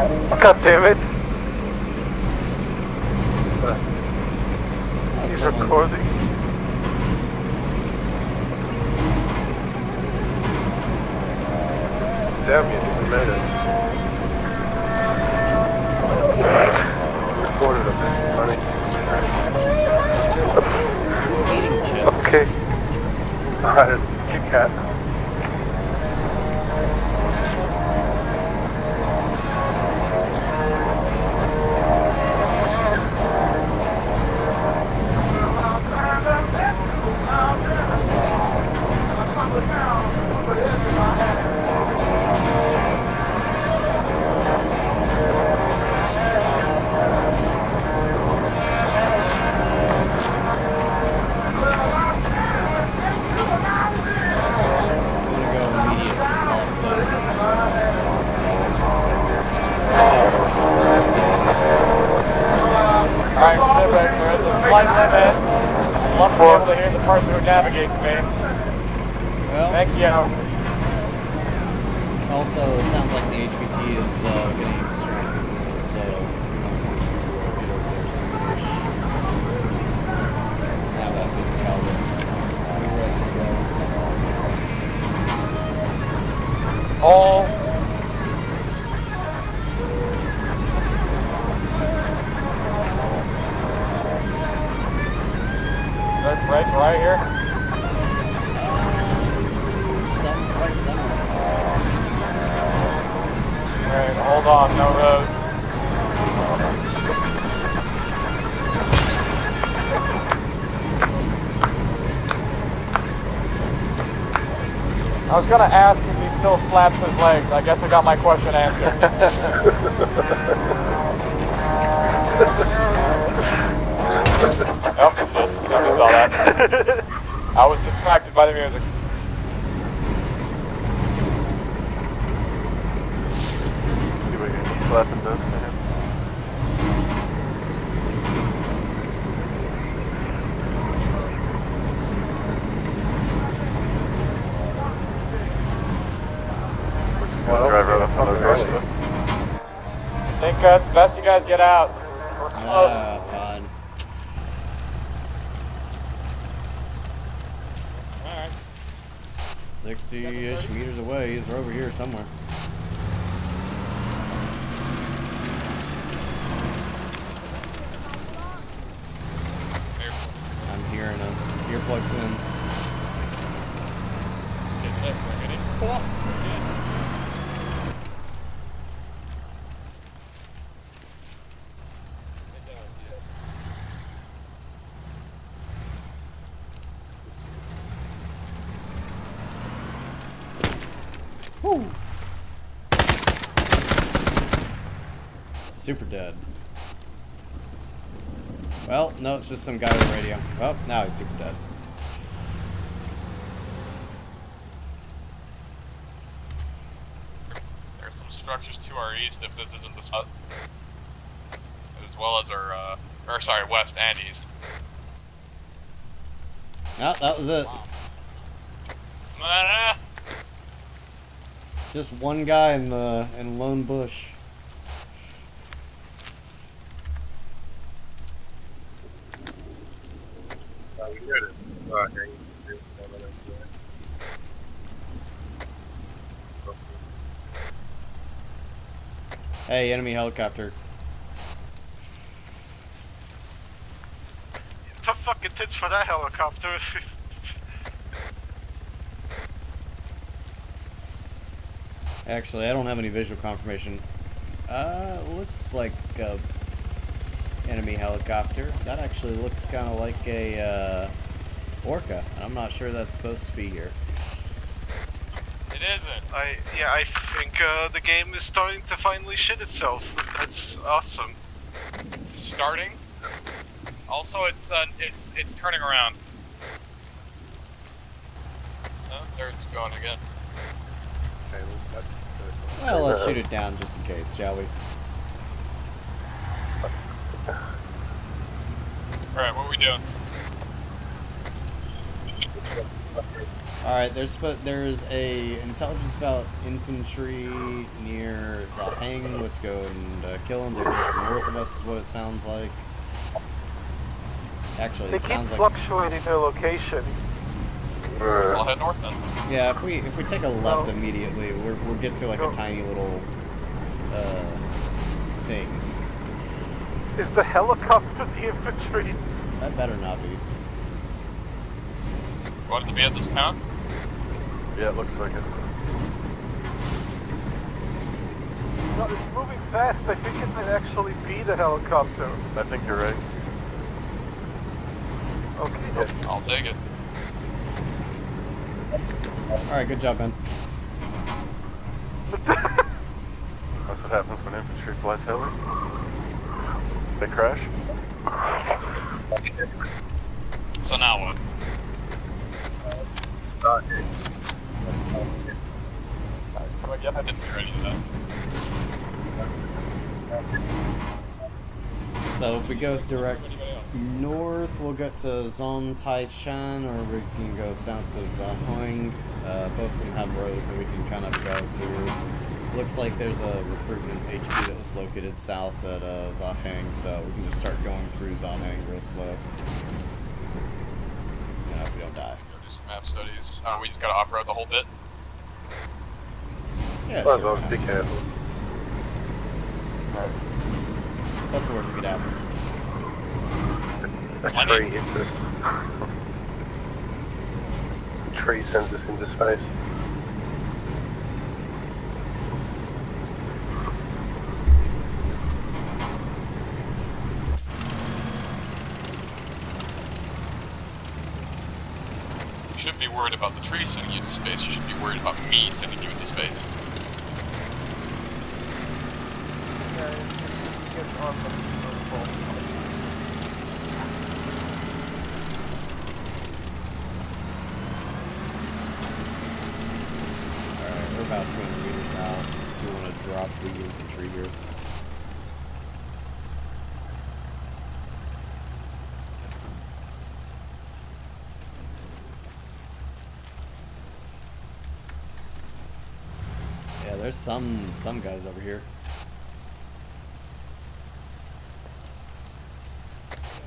God damn it. He's someone- recording. Damn, you even made it. Recorded a bit. Funny. Who's eating chips? Okay. Alright, Kit Kat. Flight limit. Love to be able to hear the person who navigates me. Well, Thank you. also, it sounds like the HVT is uh, getting extracted, so we might want to get over there soonish. Have that to go. All. Gonna ask if he still slaps his legs. I guess I got my question answered. oh, shit. Nobody saw that. I was distracted by the music. Do we get slapping this man? Well, driver up on the okay. road. I think uh, it's best you guys get out. We're close. Ah, fine. Alright. 60-ish meters He's over here somewhere. I'm hearing him. Earplugs in. Woo. Super dead. Well, no, it's just some guy with a radio. Well, now he's super dead. There's some structures to our east if this isn't the spot. As well as our, uh, or sorry, west and east. Ah, that was it. Ah, Just one guy in the in lone bush. Hey, enemy helicopter. Tough fucking tits for that helicopter. Actually, I don't have any visual confirmation. Uh, looks like a enemy helicopter. That actually looks kind of like a uh, orca. I'm not sure that's supposed to be here. it isn't. I yeah, I think uh, the game is starting to finally shit itself. That's awesome. Starting. Also, it's uh, it's it's turning around. Oh, there it's going again. Well, let's shoot it down just in case, shall we? All right, what are we doing? Alright, there's there's a intelligence about infantry near Zahang. Let's go and uh, kill them. They're just north of us, is what it sounds like. Actually, They it keep sounds like fluctuating their location. So I'll head north then. yeah. If we if we take a left No. immediately, we're, we'll get to like a tiny little uh, thing. Is the helicopter the infantry? That better not be. You want it to be at this town? Yeah, it looks like it. No, it's moving fast. I think it might actually be the helicopter. I think you're right. Okay. I'll take it. Alright, good job, Ben. That's what happens when infantry flies heli. They crash. So now what? Yep, I didn't hear any of that. So if we go direct north, we'll get to Zon Tai Chan, or we can go south to Zahoing. Uh, both of them have roads that we can kind of go through. Looks like there's a recruitment HQ that was located south at uh, Zahang, so we can just start going through Zahang real slow. You know, if we don't die. Go do some map studies. Uh, we just gotta off-road the whole bit. Yeah, sure. be careful. That's the worst that could happen. A tree hits us. A tree sends us into space. You shouldn't be worried about the tree sending you into space. You should be worried about me sending you into space. Yeah, it gets on the Alright, we're about 200 meters out. If you want to drop the infantry here. Yeah, there's some some guys over here.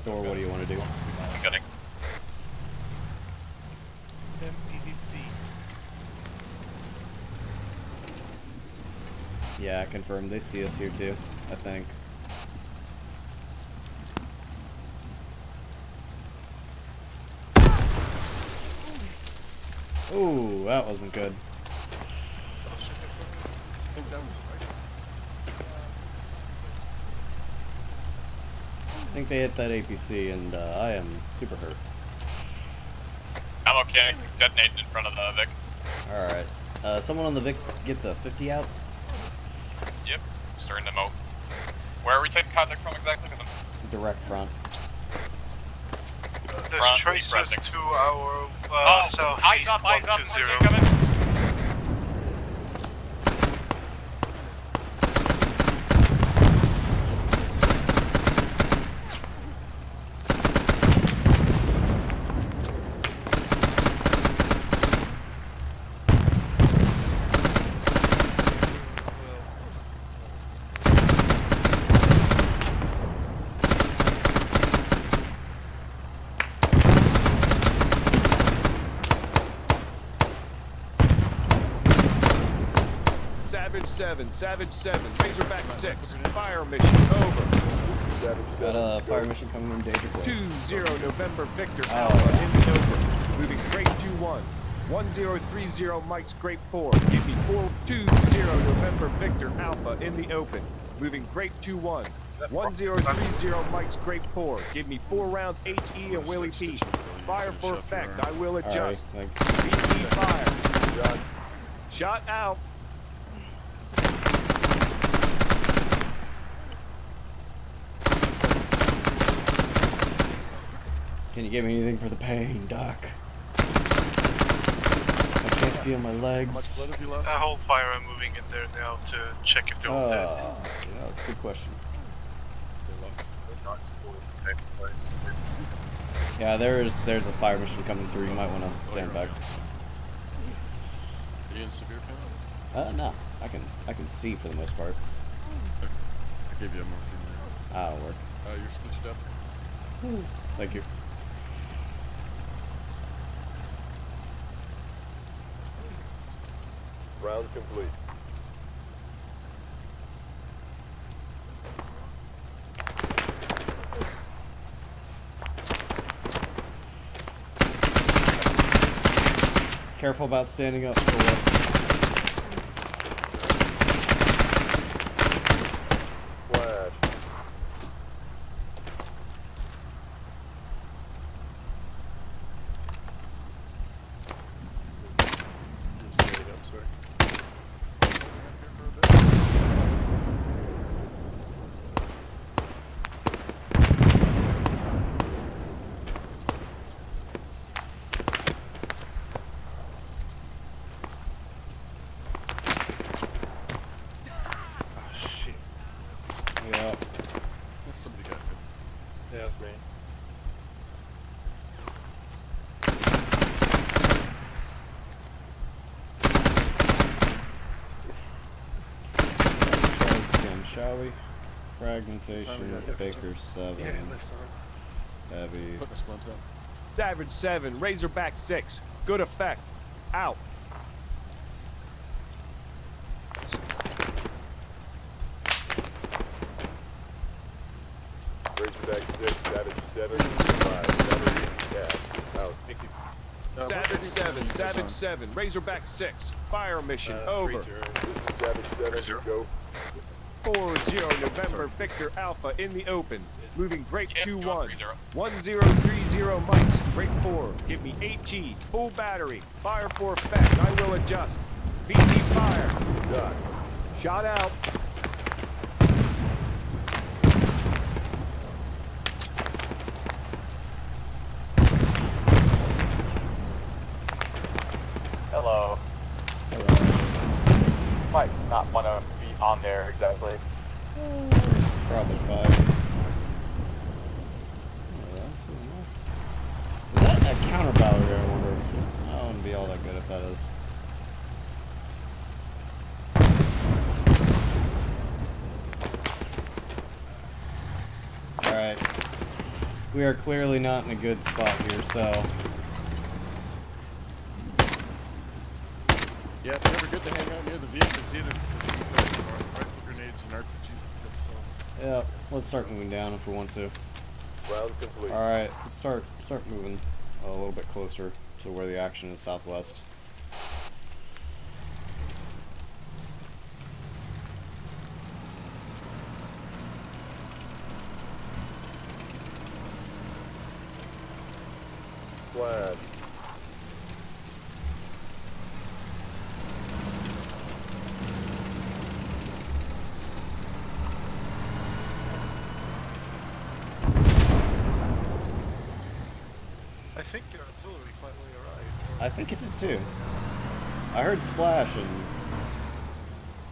Thor, what do you want to do? I'm getting. MPDC. Yeah, confirmed. They see us here too, I think. Ooh, that wasn't good. I think they hit that APC, and uh, I am super hurt. I'm okay. Detonating in front of the Vic. Alright. Uh, someone on the Vic get the 50 out? Yep. Starting to moat. Where are we taking contact from exactly? I'm Direct front. There's Front, traces to our uh, oh, southeast eyes up, eyes up. 120. One's incoming. Savage 7, Razorback 6, fire mission over. Got a fire mission coming in danger close. 2-0 November Victor Oh, Alpha yeah. in the open. Moving Great 2-1. 1030 Mike's Great 4. Give me 420 November Victor Alpha in the open. Moving Great 2-1. 1030 Mike's Great 4. Give me 4 rounds HE and Willie P. Fire for effect. I will Alright, adjust. thanks. BP fire. Shot out. Can you give me anything for the pain, Doc? I can't feel my legs. A whole fire I'm moving in there now to check if they're all dead. Uh, yeah, that's a good question. Yeah, there's there's a fire mission coming through. You might want to stand back. Are you in severe pain? Uh, no. I can I can see for the most part. Okay. I gave you a morphine there. That'll work. Uh, you're stitched up. Thank you. Round complete. Careful about standing up for what? Flash. I'm standing up, sorry. Oh, shit. Yeah. Unless somebody got hit. Yeah, that's me. Let's try this again, shall we? Finally Fragmentation. Baker 7, Yeah, heavy. Put a splint up. Savage 7, Razorback 6. Good effect. Out. Razorback 6, Savage 7, 5, Battery, Out. Thank you. Uh, Savage 7, Savage 7, Razorback 6. Fire mission Uh, over. This is Savage 7, Three zero. go. 4 0 November Victor Alpha in the open. Moving break Yeah, 2 go on, 1. 3-0. 1030 Mike's break 4. Give me 8G, full battery. Fire for effect. I will adjust. VT fire. Done. Shot out. Hello. Might not want to be on there exactly. It's probably enough. Is that a counter battery, I wonder? I wouldn't be all that good if that is. Alright. We are clearly not in a good spot here, so. Yeah, it's never good to hang out near the vehicles either, because you put some rifle grenades and RPGs. So, Yeah, let's start moving down if we want to. Round complete. Alright, let's start start moving a little bit closer to where the action is southwest. Flash. I think your artillery finally arrived. I think it did too. I heard splash and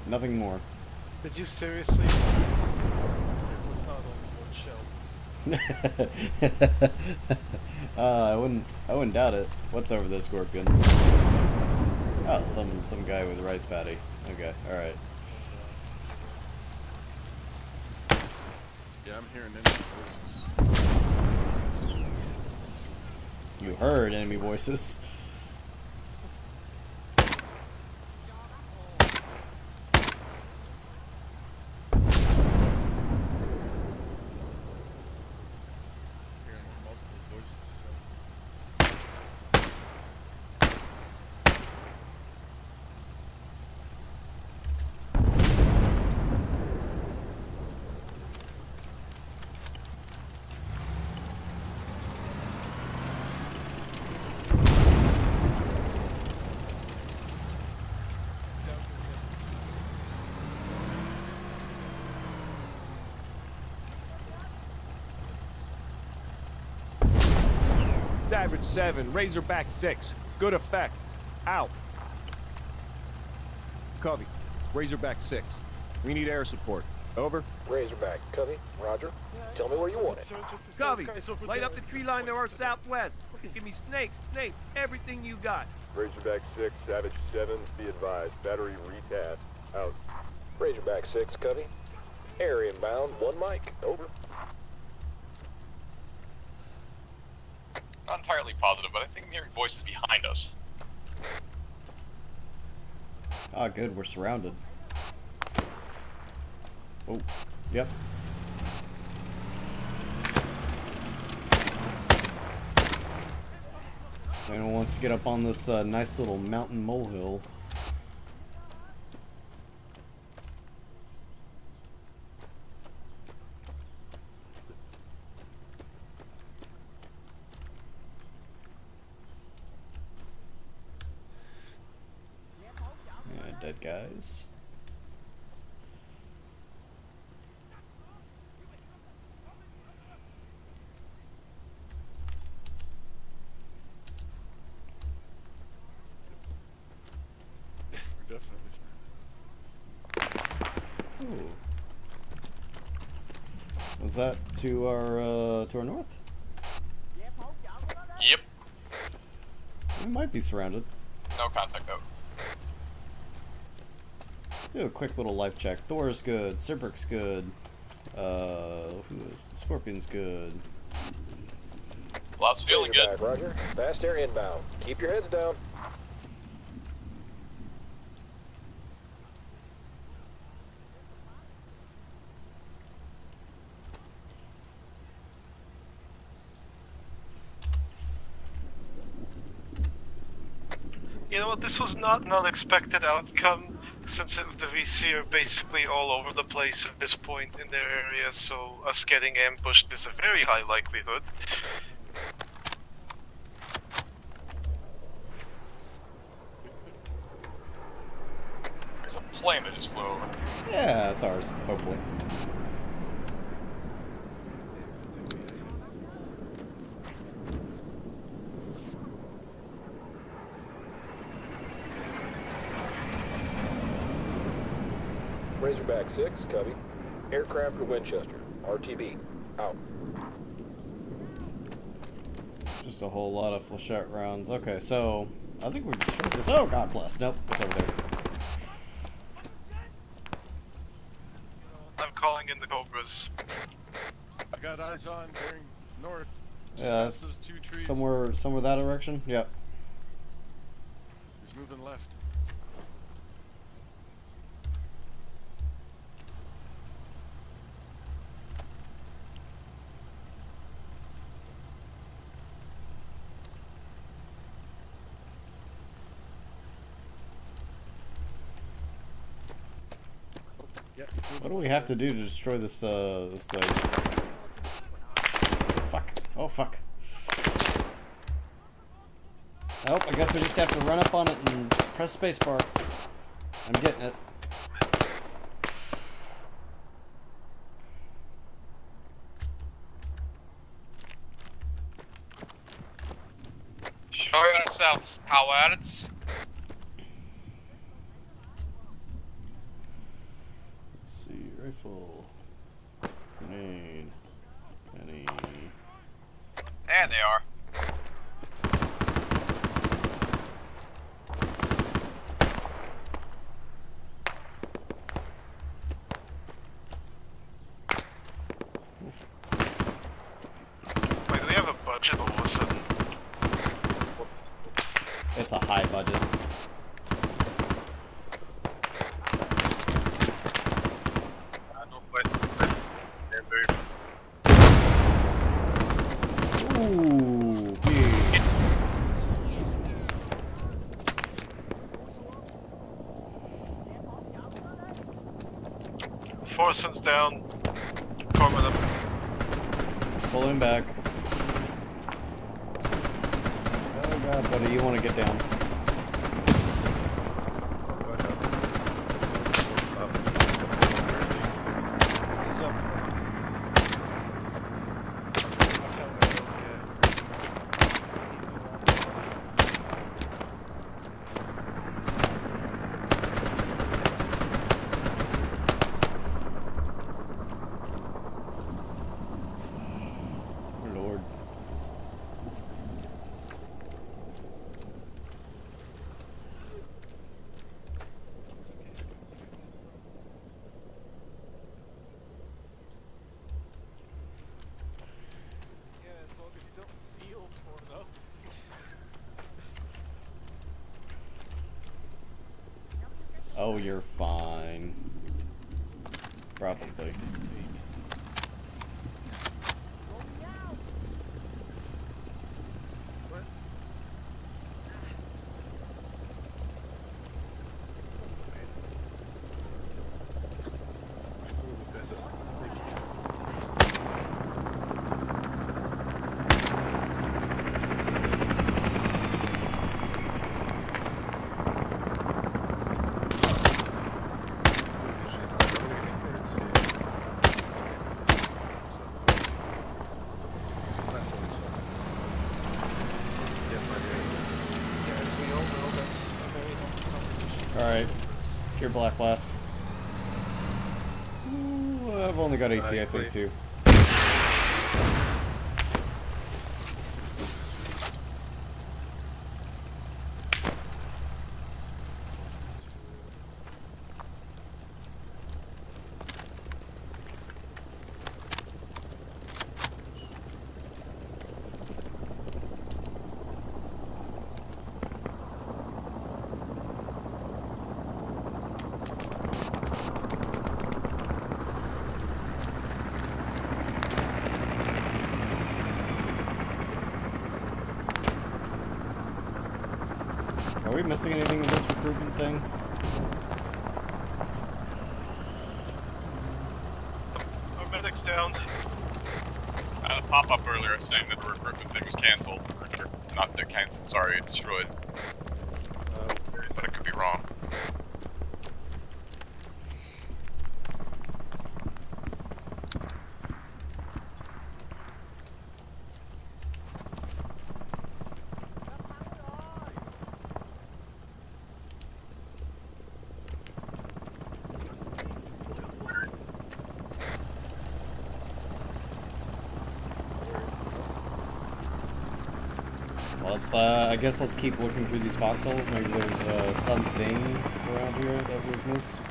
nothing more. Did you seriously? It was not only one shell. uh, I wouldn't I wouldn't doubt it. What's over there, Scorpion? Oh, some some guy with a rice paddy. Okay, alright. yeah, I'm hearing enemy voices. You heard enemy voices. Hearing multiple voices. So. Savage 7, Razorback 6. Good effect. Out. Covey, Razorback 6. We need air support. Over. Razorback, Covey, Roger. Tell me where you want it. Covey, light up the tree line to our southwest. Give me snakes, snake, everything you got. Razorback 6, Savage 7, be advised. Battery retask. Out. Razorback 6, Covey. Air inbound, one mic. Over. Not entirely positive, but I think I'm hearing voices behind us. Ah, good. We're surrounded. Oh, yep. Anyone wants to get up on this uh, nice little mountain molehill? Yeah, dead guys. We're definitely Ooh. Was that to our uh, to our north? Yep. We might be surrounded. No contact out. Do a quick little life check. Thor's good. Sibrik's good. Uh, who is the Scorpion's good. Lots feeling good. Razorback, Roger. Fast air inbound. Keep your heads down. You know what? This was not an unexpected outcome, since it- the VC are basically all over the place at this point in their area. So us getting ambushed is a very high likelihood. There's a plane that just flew over. Yeah, it's ours. Hopefully. Razorback 6, Covey. Aircraft to Winchester. RTB. Out. Just a whole lot of flechette rounds. Okay, so I think we're destroyed this. Oh, God bless. Nope, it's over there. I'm calling in the Cobras. I got eyes on bearing north. Just Yeah, those two trees. somewhere, somewhere that direction. Yep. He's moving left. What do we have to do to destroy this, uh, this thing? Fuck. Oh, fuck. Nope, I guess we just have to run up on it and press spacebar. I'm getting it. Show yourselves, cowards. Let's see, rifle, grenade, any. There they are. Wait, do we have a budget all of a sudden? It's a high budget. Ooh, big. Forceman's down. Up. Pull him back. Oh god, buddy, you want to get down. Where is he? He's up. That's how I know, yeah. He's alive. Oh, you're fine. Probably. Yeah, as we all know, that's a very long competition. Alright. Cure Black Blast. Ooh, I've only got AT, I think, too. Are we missing anything with this recruitment thing? Our medic's down. I had a pop up earlier saying that the recruitment thing was canceled. Not the canceled, sorry, destroyed. but it could be wrong. Well, let's, uh, I guess let's keep looking through these foxholes. Maybe there's uh, something around here that we've missed.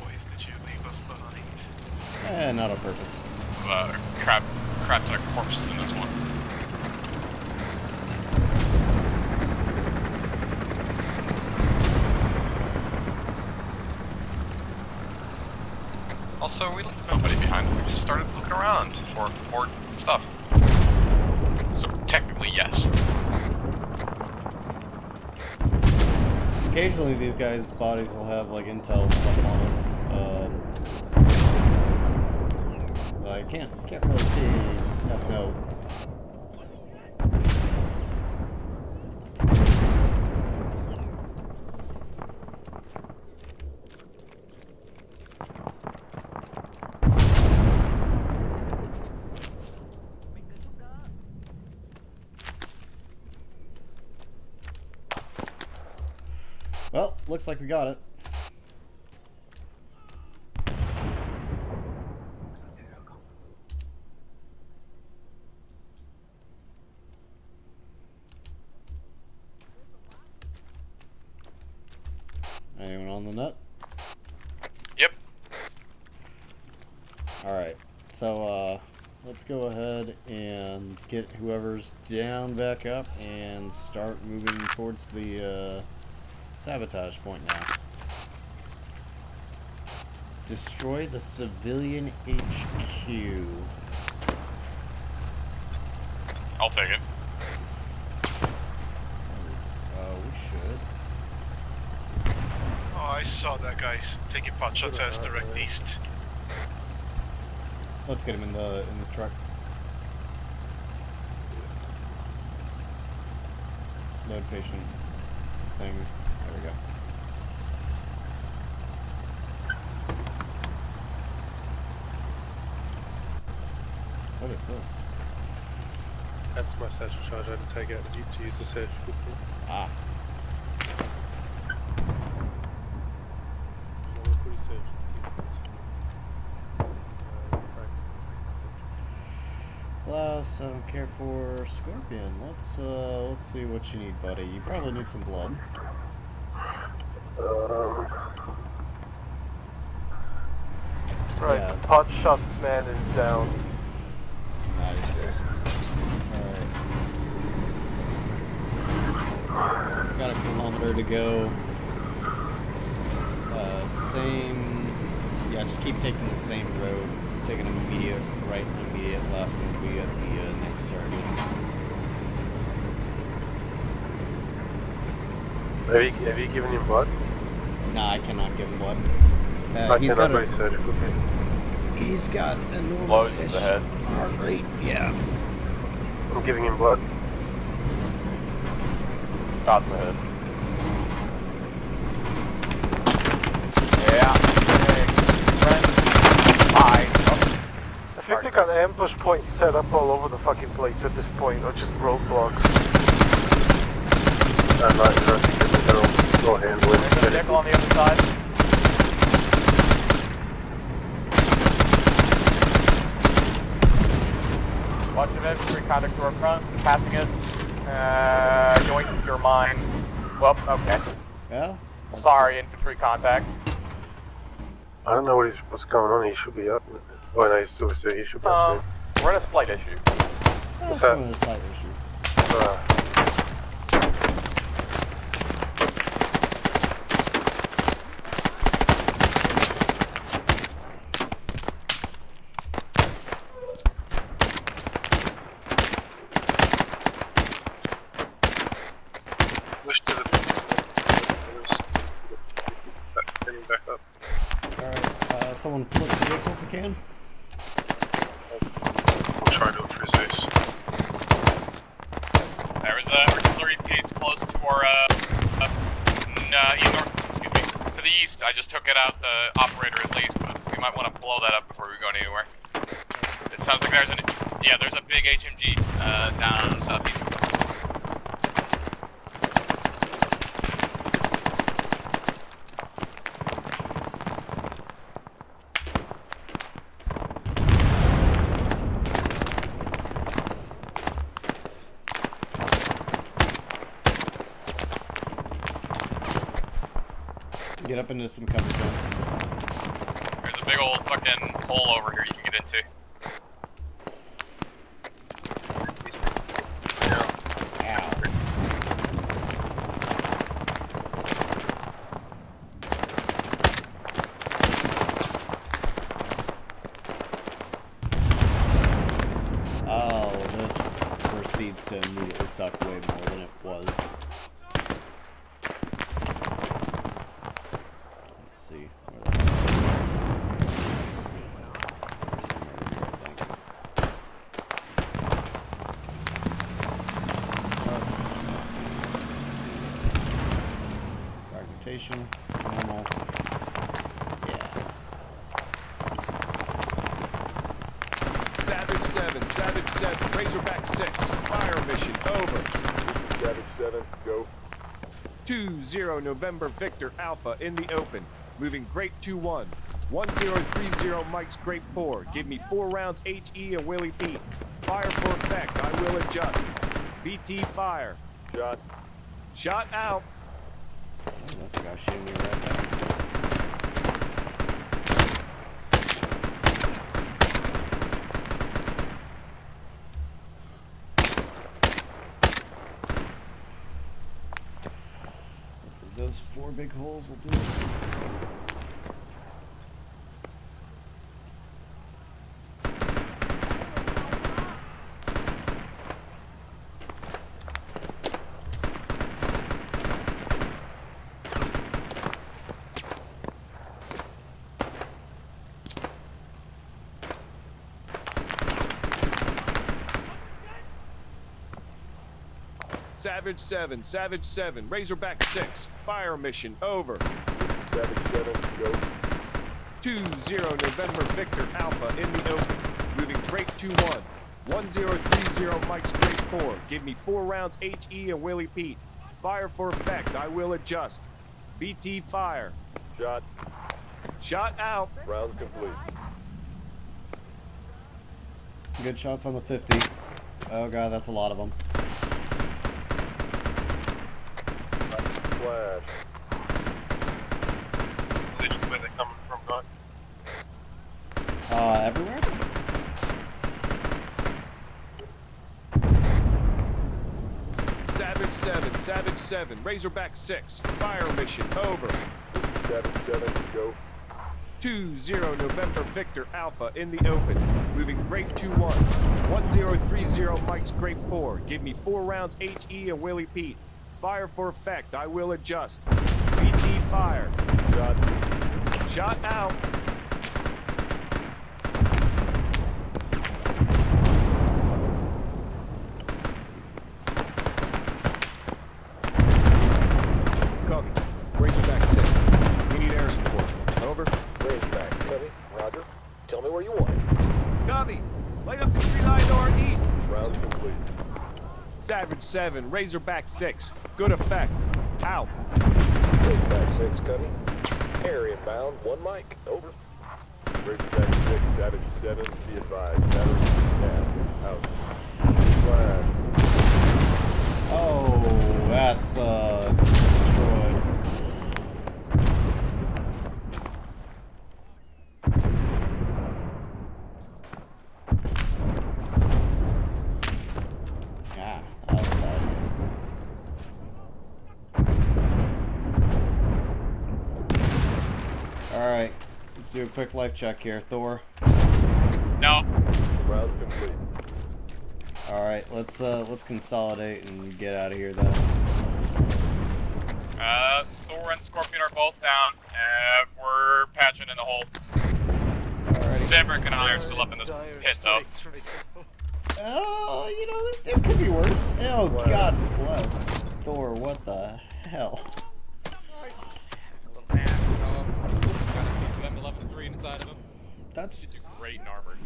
Boys, did you leave us behind? Eh, not on purpose. Uh, crap, crap ton of corpses in this one. Also, we left nobody behind. We just started looking around for more stuff. So technically, yes. Occasionally, these guys' bodies will have like intel and stuff on them. Um, I can't can't really see. No, no. Well, looks like we got it. Anyone on the net? Yep. Alright, so uh, let's go ahead and get whoever's down back up and start moving towards the uh, sabotage point now. Destroy the civilian HQ. I'll take it. Uh, we should. Oh, I saw that guy taking pot shots at us direct east. Let's get him in the in the truck. Load patient thing we go. What is this? That's my satchel charge. I had to take out the to use the surgical. Ah. Plus, I don't care for Scorpion. Let's uh, let's see what you need, buddy. You probably need some blood. Um, Right, Yeah. pot shot man is down. Nice. Alright. Got a kilometer to go. Uh, same. Yeah, just keep taking the same road. Taking an immediate right and immediate left, and we at the uh, next target. have you have you given him blood? Nah, I cannot give him blood. Uh, I he's cannot got a, surgical. he's got a normal Blows in the head. heart rate. Yeah. I'm giving him blood. Shots in the head. Yeah. Hey. Hi. I think they got ambush points set up all over the fucking place at this point, or just roadblocks. I'm not interested in the. Go handle there's a it. nickel on the other side. Bunch of infantry contact to our front, passing it. Uh, yoink, you're mine. Well, okay. Yeah. Sorry, infantry contact. I don't know what he's, what's going on. He should be up. Oh, no, he's still so he should be up Um, we're in a slight issue. That's that? one of the slight issue. Uh, Wish to the. Getting back up. Alright, uh, someone flip the vehicle if we can. I'm trying to look for his face. There was a artillery piece close to our, uh, uh, uh, e- north, excuse me, to the east. I just took it out, the operator at least, but we might want to blow that up before we go anywhere. It sounds like there's an, yeah, there's a big HMG, uh, down southeast. Get up into some fence. There's a big old fucking hole over here you can get into. Ow. Oh, this proceeds to immediately suck way more than it was. Let's see. Where the heck is it? Somewhere here, I think. Let's, let's see. Fragmentation, normal. Yeah. Savage 7, Razorback 6, fire mission over. Savage 7, go. 2-0 November Victor Alpha in the open. Moving Grape 2-1. 1030 Mike's Grape 4. Give me four rounds HE and Willie Pete. Fire for effect. I will adjust. VT fire. Shot. Shot out. That's a guy shooting me right now. Hopefully those four big holes will do it. Savage 7, Savage 7, Razorback 6. Fire mission over. Savage 7, go. 2-0 November Victor Alpha in the open. Moving Grape 2-1. 1030 Mike's Grape 4. Give me four rounds HE and Willie Pete. Fire for effect. I will adjust. VT fire. Shot. Shot out. Rounds complete. Good shots on the 50. Oh god, that's a lot of them. Flash. Positions where they're coming from, guy. Uh, everywhere? Savage 7, Razorback 6, fire mission over. 7-7, go. 2-0 November Victor Alpha in the open. Moving Grape 2-1. 1030 Mike's Grape 4. Give me 4 rounds HE and Willie Pete. Fire for effect. I will adjust. VT fire. Shot. Shot out. Copy. Razorback 6. We need air support. Over. Razorback, Covey. Roger. Tell me where you want it. Copy. Light up the tree line northeast. Round complete. Savage 7, Razorback 6. Good effect. Out. Razorback 6, Covey. Area inbound, one mic. Over. Razorback 6, Savage 7, be advised. Battery recast. Out. Flash. Oh, that's uh destroyed. Ah, that was bad. Alright, let's do a quick life check here. Thor. No. Round complete. Alright, let's uh let's consolidate and get out of here then. Uh, Thor and Scorpion are both down. Uh, we're patching in the hole. Alrighty. Samrick and I are still up in this Dire pit though. straits right. Oh, you know, it, it could be worse. Oh, God bless. Thor, what the hell? Little man, dog. Got a CCM 11 3 inside of him. That's, Do great in armor.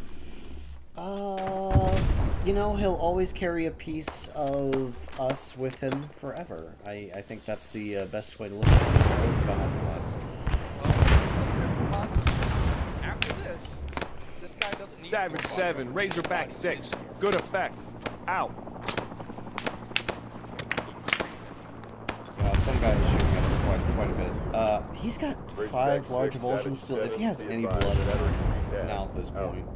uh, you know, he'll always carry a piece of us with him forever. I, I think that's the uh, best way to look at it. Oh, God bless. After this, this guy doesn't need Savage 7, fight. Razorback 6. Good effect. Out. Yeah, some guy is shooting at us quite, quite a bit. Uh, he's got Razorback five large Savage still. If he has any blood in Battery him, now at this point.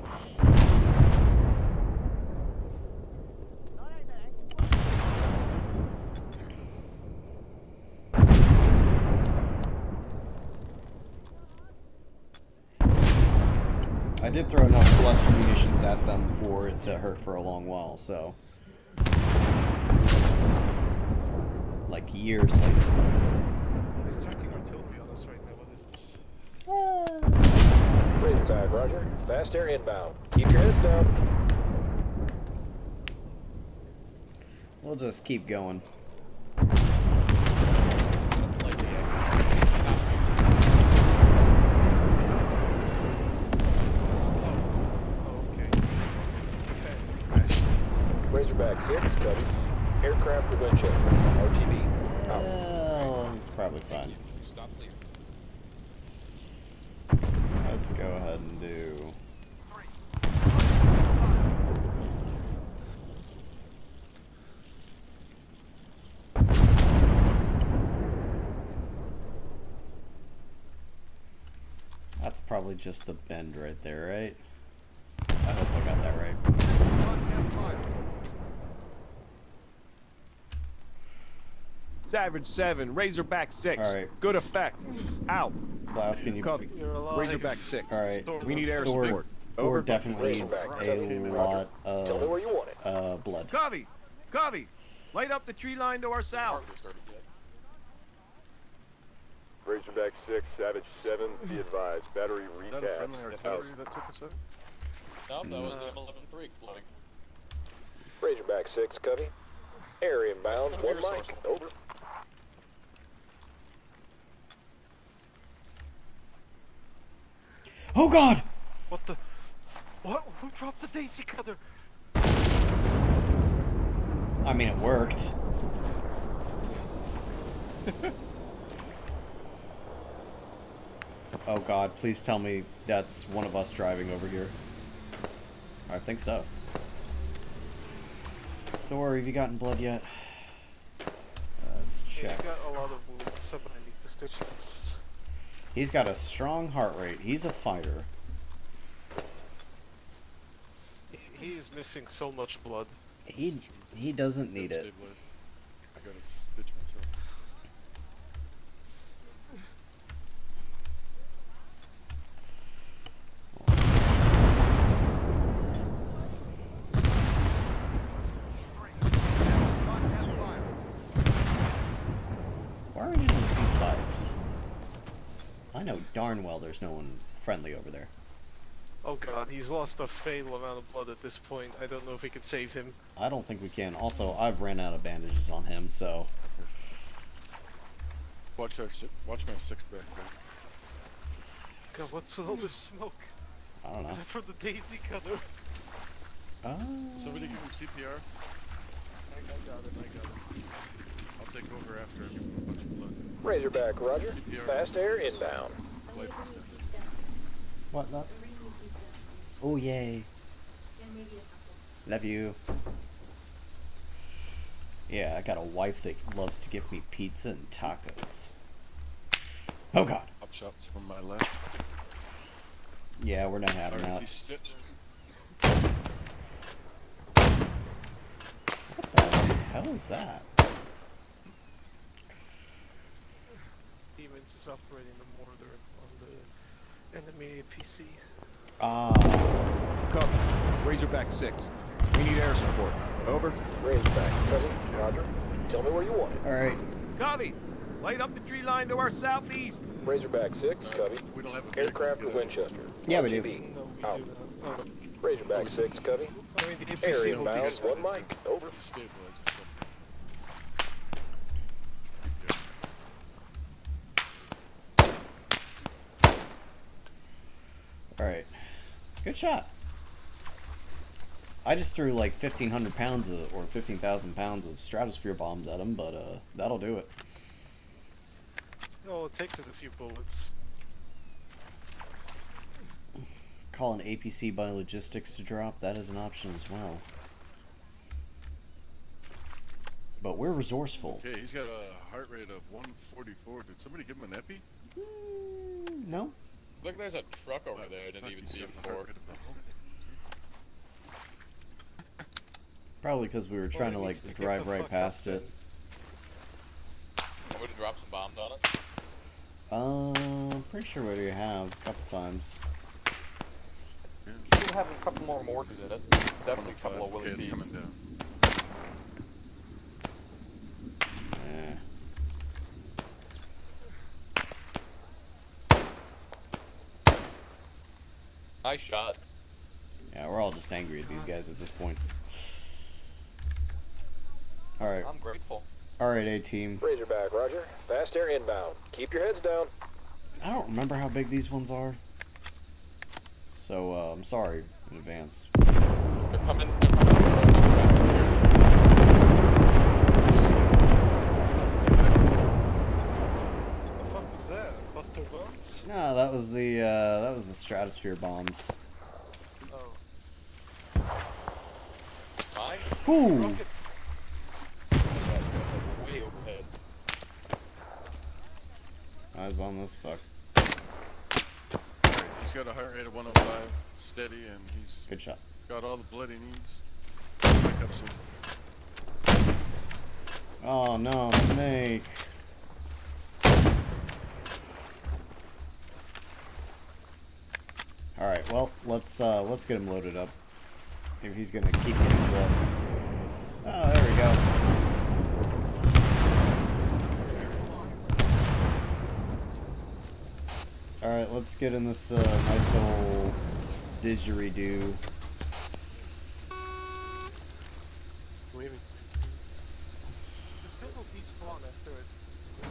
I did throw enough cluster munitions at them for it to hurt for a long while, so. Like years later. He's tracking artillery on us right now. What is this? Ah. Razorback, Roger. Fast air inbound. Keep your heads down. We'll just keep going. Oh, oh okay. Defense crashed. Razorback 6, Covey. Aircraft for check. Out. Well, he's probably fine. Let's go ahead and do. That's probably just the bend right there, right? I hope I got that right. Savage 7, Razorback 6. Alright. Good effect. Out. Blouse, can you? Copy. Razorback 6. Alright. We need air Thor, support. Thor Over. definitely needs a lot Tell me where of you want it. uh, blood. Covey. Covey. Light up the tree line to our south. Hardly started yet. Razorback 6, Savage 7, be advised. Battery Is that a recast. friendly Out. artillery that took us out? No, that was the M11-3 exploding. Razorback 6, Covey. Air inbound, one resourceful. mic. Over. Oh God! What the? What? Who dropped the daisy cutter? I mean, it worked. oh God! Please tell me that's one of us driving over here. I think so. Thor, have you gotten blood yet? Uh, let's check. he got a lot of wounds. Somebody needs to stitch this. He's got a strong heart rate. He's a fighter. He- is missing so much blood. He he doesn't need it. blood. I gotta stitch myself. Why are we getting ceasefires? I know darn well there's no one friendly over there. Oh god, he's lost a fatal amount of blood at this point. I don't know if we can save him. I don't think we can. Also, I've ran out of bandages on him, so Watch our si- watch my six back there. God, what's with all this smoke? I don't know. Is that from the daisy cutter? Uh, Somebody give him CPR. I, I got it. I got it. I'll take over after him a bunch of blood. Razorback, Roger. Fast air inbound. What? Not? Oh yay! Love you. Yeah, I got a wife that loves to give me pizza and tacos. Oh god. Pop shots from my left. Yeah, we're not having Alright, that. What the hell is that? Demons is operating the mortar on the enemy APC. Ah. Copy. Razorback 6. We need air support. Over. Razorback, cover. Roger. Tell me where you want it. Alright. Copy. Light up the tree line to our southeast. Razorback 6, copy. We don't have a vehicle Aircraft to to get out. Winchester. Yeah, we do. RTB, No, we out. do not. Oh, Razorback 6, copy. I mean, the APC Air will be inbound, disbanded. one mic. Over. He's stabilized. Alright. Good shot. I just threw like 1,500 pounds of, or 15,000 pounds of stratosphere bombs at him, but uh, that'll do it. All it takes is a few bullets. Call an APC by logistics to drop, that is an option as well. But we're resourceful. Okay, he's got a heart rate of 144. Did somebody give him an epi? No? Look, there's a truck over Fuck, there. I didn't even see it got before. rate of the whole- Probably because we were trying to like to drive right past it. Want me to drop some bombs on it? Uh, I'm pretty sure we already have a couple times. Should have a couple more mortars in it. Definitely a couple of Okay, Willie it's D's. coming down. Eh. Nice shot. Yeah, we're all just angry at these guys at this point. Alright. I'm grateful. Alright, A team. Razorback, Roger. Fast air inbound. Keep your heads down. I don't remember how big these ones are. So, uh, I'm sorry in advance. They're coming. They're coming. They're The fuck was that? Cluster bombs? No, that was the, uh, that was the stratosphere bombs. Oh. Ooh! Rocket. Way overhead. Eyes on this fuck. Alright, he's got a heart rate of 105, steady, and he's Good shot. got all the blood he needs. Back up soon. Oh no, snake. Alright, well, let's uh let's get him loaded up. If he's gonna keep getting blood. Oh, there we go. Alright, let's get in this uh, nice old didgeridoo. Waving. This guy will despawn after it.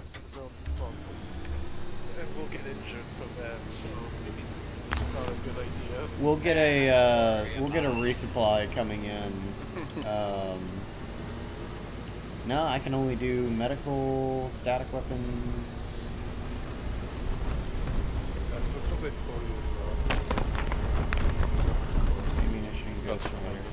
It's the zone despawn. And we'll get injured from that, so maybe it's not a good idea. We'll get a uh, we'll get a resupply coming in. Um, no, I can only do medical, static weapons. That's what the best for you. Ammunition goes from here.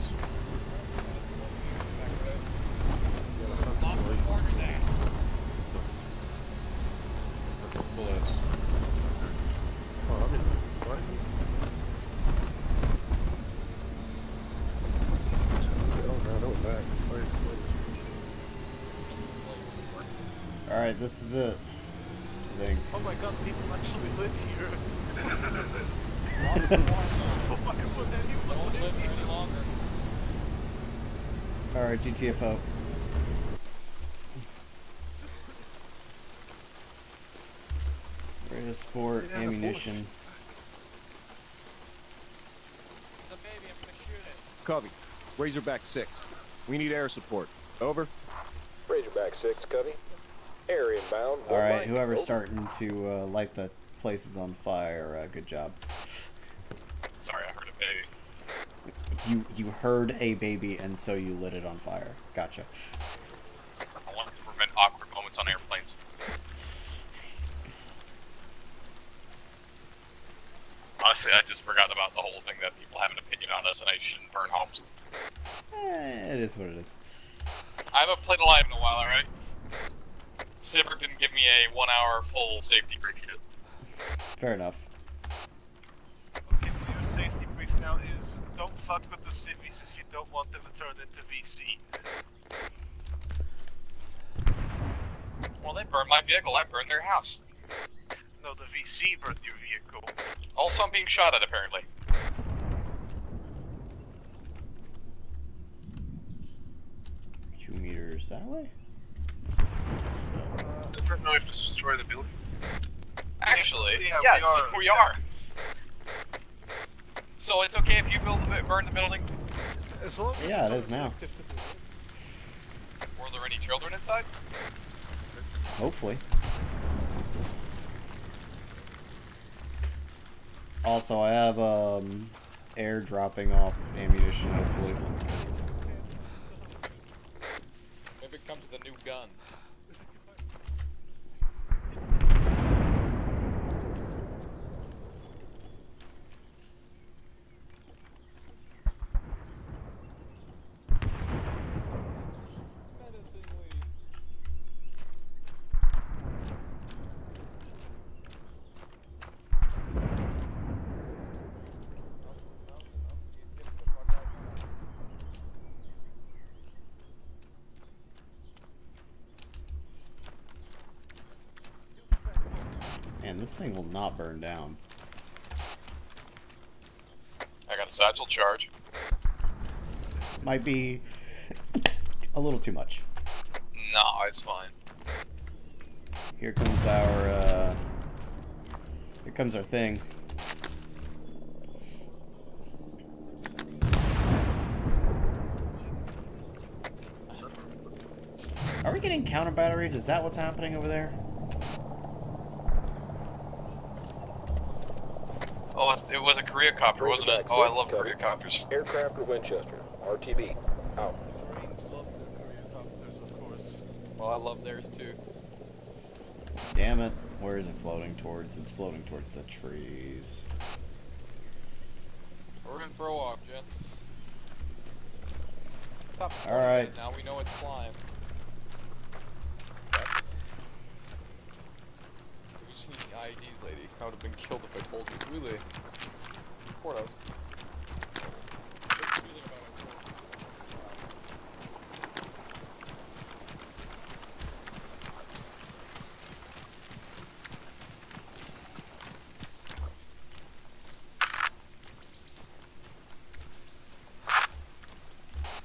Alright, this is it. I think. Oh my god, people actually live here. Why would anyone live here? Alright, GTFO. Ready to sport Yeah, the ammunition. Covey, Razorback 6. We need air support. Over. Razorback 6, Covey. Air inbound. Alright, mic. whoever's Over. starting to uh, light the places on fire, uh, good job. Sorry, I heard a baby. You you heard a baby and so you lit it on fire. Gotcha. I want to prevent awkward moments on airplanes. Honestly, I just forgot about the whole thing that people have an opinion on us and I shouldn't burn homes. Eh, it is what it is. I haven't played ALiVE in a while, alright? Sibber didn't give me a one hour full safety brief yet. Fair enough. Okay, your safety brief now is don't fuck with the civvies if you don't want them to turn into VC. Well, they burned my vehicle, I burned their house. No, the VC burned your vehicle. Also, I'm being shot at, apparently. Two meters that way? I don't know if to destroy the building. Actually, Yeah, we yes, are. we are. So it's okay if you build the, burn the building? As long as Yeah, it's now. unobjective to do it. Were there any children inside? Hopefully. Also, I have um, air dropping off ammunition, hopefully. Maybe it comes with a new gun. Man, this thing will not burn down. I got a satchel charge. Might be a little too much. No, it's fine. Here comes our, uh, here comes our thing. Are we getting counter battery? Is that what's happening over there? Oh, it's, it was a Korea copter, wasn't it? Razorback Oh, I love Covey. Korea copters. Aircraft or Winchester. RTB. Out. Marines love the Koreacopters, of course. Well, I love theirs too. Damn it. Where is it floating towards? It's floating towards the trees. We're in for a walk, gents. All right. Now we know it's flying. I would have been killed if I told you. Really? Us.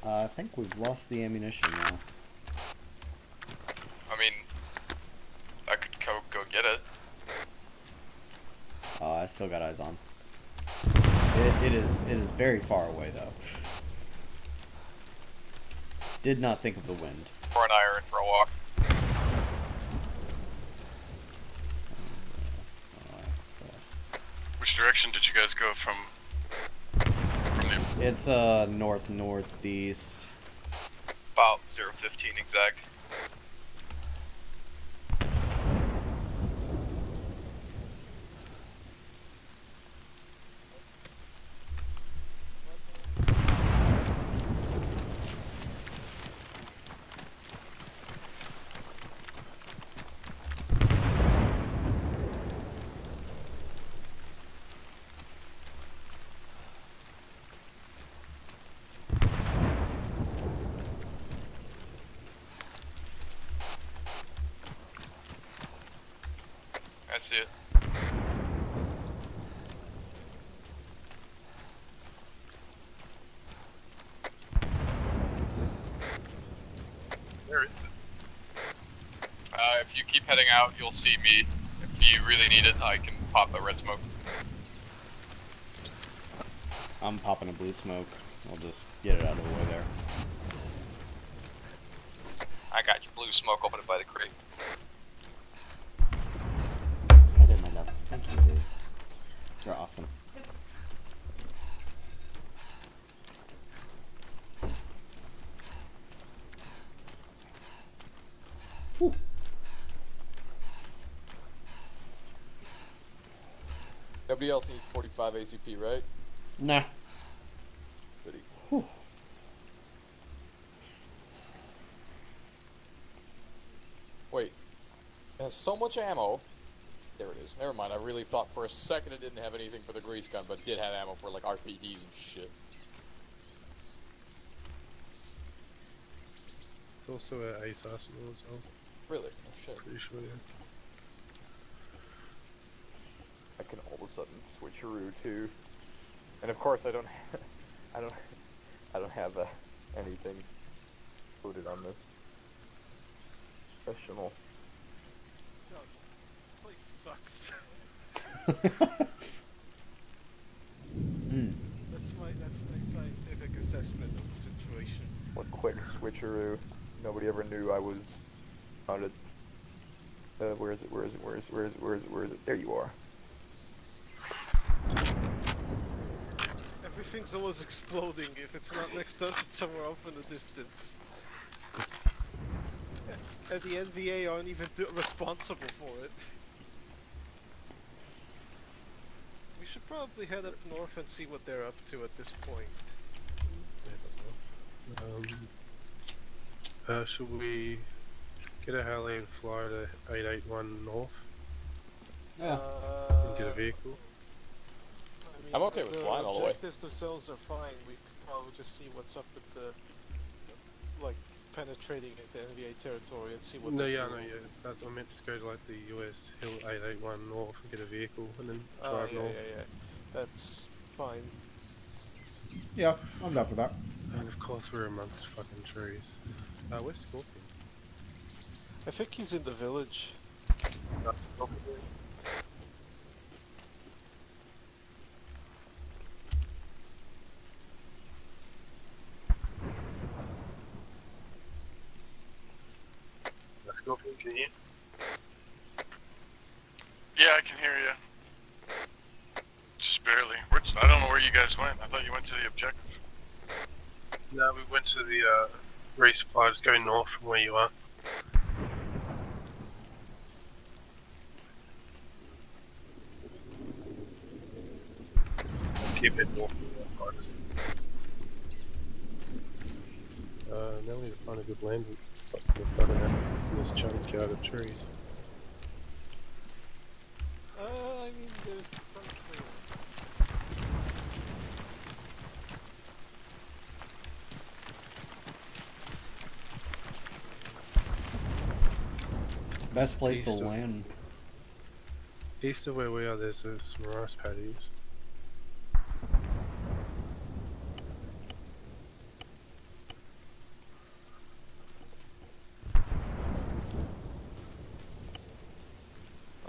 Uh, I think we've lost the ammunition now. I mean, I could go, go get it. Uh, I still got eyes on. It, it is it is very far away though. Did not think of the wind. Or and I are in for a walk. Which direction did you guys go from? From It's uh north northeast. About 015 exact. You'll see me. If you really need it, I can pop a red smoke. I'm popping a blue smoke. I'll just get it out of the way there. I got you blue smoke open it by the crate. Hi there, my love. Thank you, dude. You're awesome. Nobody else needs 45 ACP, right? Nah. Goody. Wait. It has so much ammo. There it is. Never mind. I really thought for a second it didn't have anything for the grease gun, but did have ammo for like RPDs and shit. It's also a ACE Arsenal as well. Really? Oh shit. Pretty sure, yeah. I can all of a sudden switcheroo too. And of course I don't I don't I don't have uh, anything included on this. Professional. This place sucks. Hmm. That's my that's my scientific assessment of the situation. One quick switcheroo. Nobody ever knew I was on. Uh, where is it? Where is it? Where is it? Where is it? Where is it? Where is it? There you are. Everything's always exploding. If it's not next to us, it's somewhere off in the distance. And the NVA aren't even responsible for it. We should probably head up north and see what they're up to at this point. Um, uh, should we get a heli and fly to 881 north Yeah. and get a vehicle? I mean, I'm okay with the flying all the way. Objectives themselves are fine. We could probably just see what's up with the, like, penetrating into NVA territory and see what. No, they're yeah, no, yeah. That's, I meant to go to like the US Hill 881 north and get a vehicle and then Oh drive yeah, north. yeah, yeah. That's fine. Yeah, I'm down for that. And of course we're amongst fucking trees. Uh, where's Scorpion? I think he's in the village. Yeah, I can hear you. Just barely. I don't know where you guys went. I thought you went to the objective. No, we went to the uh, resupply. Just go north from where you are. Keep it north. Uh, now we need to find a good landing spot for the front of this junkyard of trees. Uh, I mean, there's front clearance. Best place to of- land. East of where we are, there's uh, some rice paddies.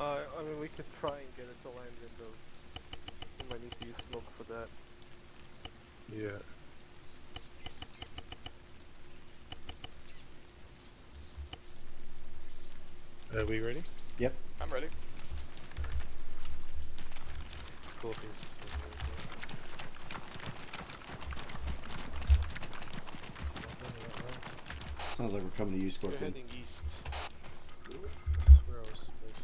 Uh, I mean, we could try and get it to land in those. We might need to use smoke for that. Yeah. Are we ready? Yep. I'm ready. Scorpions. Sounds like we're coming to you, We're Scorpion. heading east. That's where I was supposed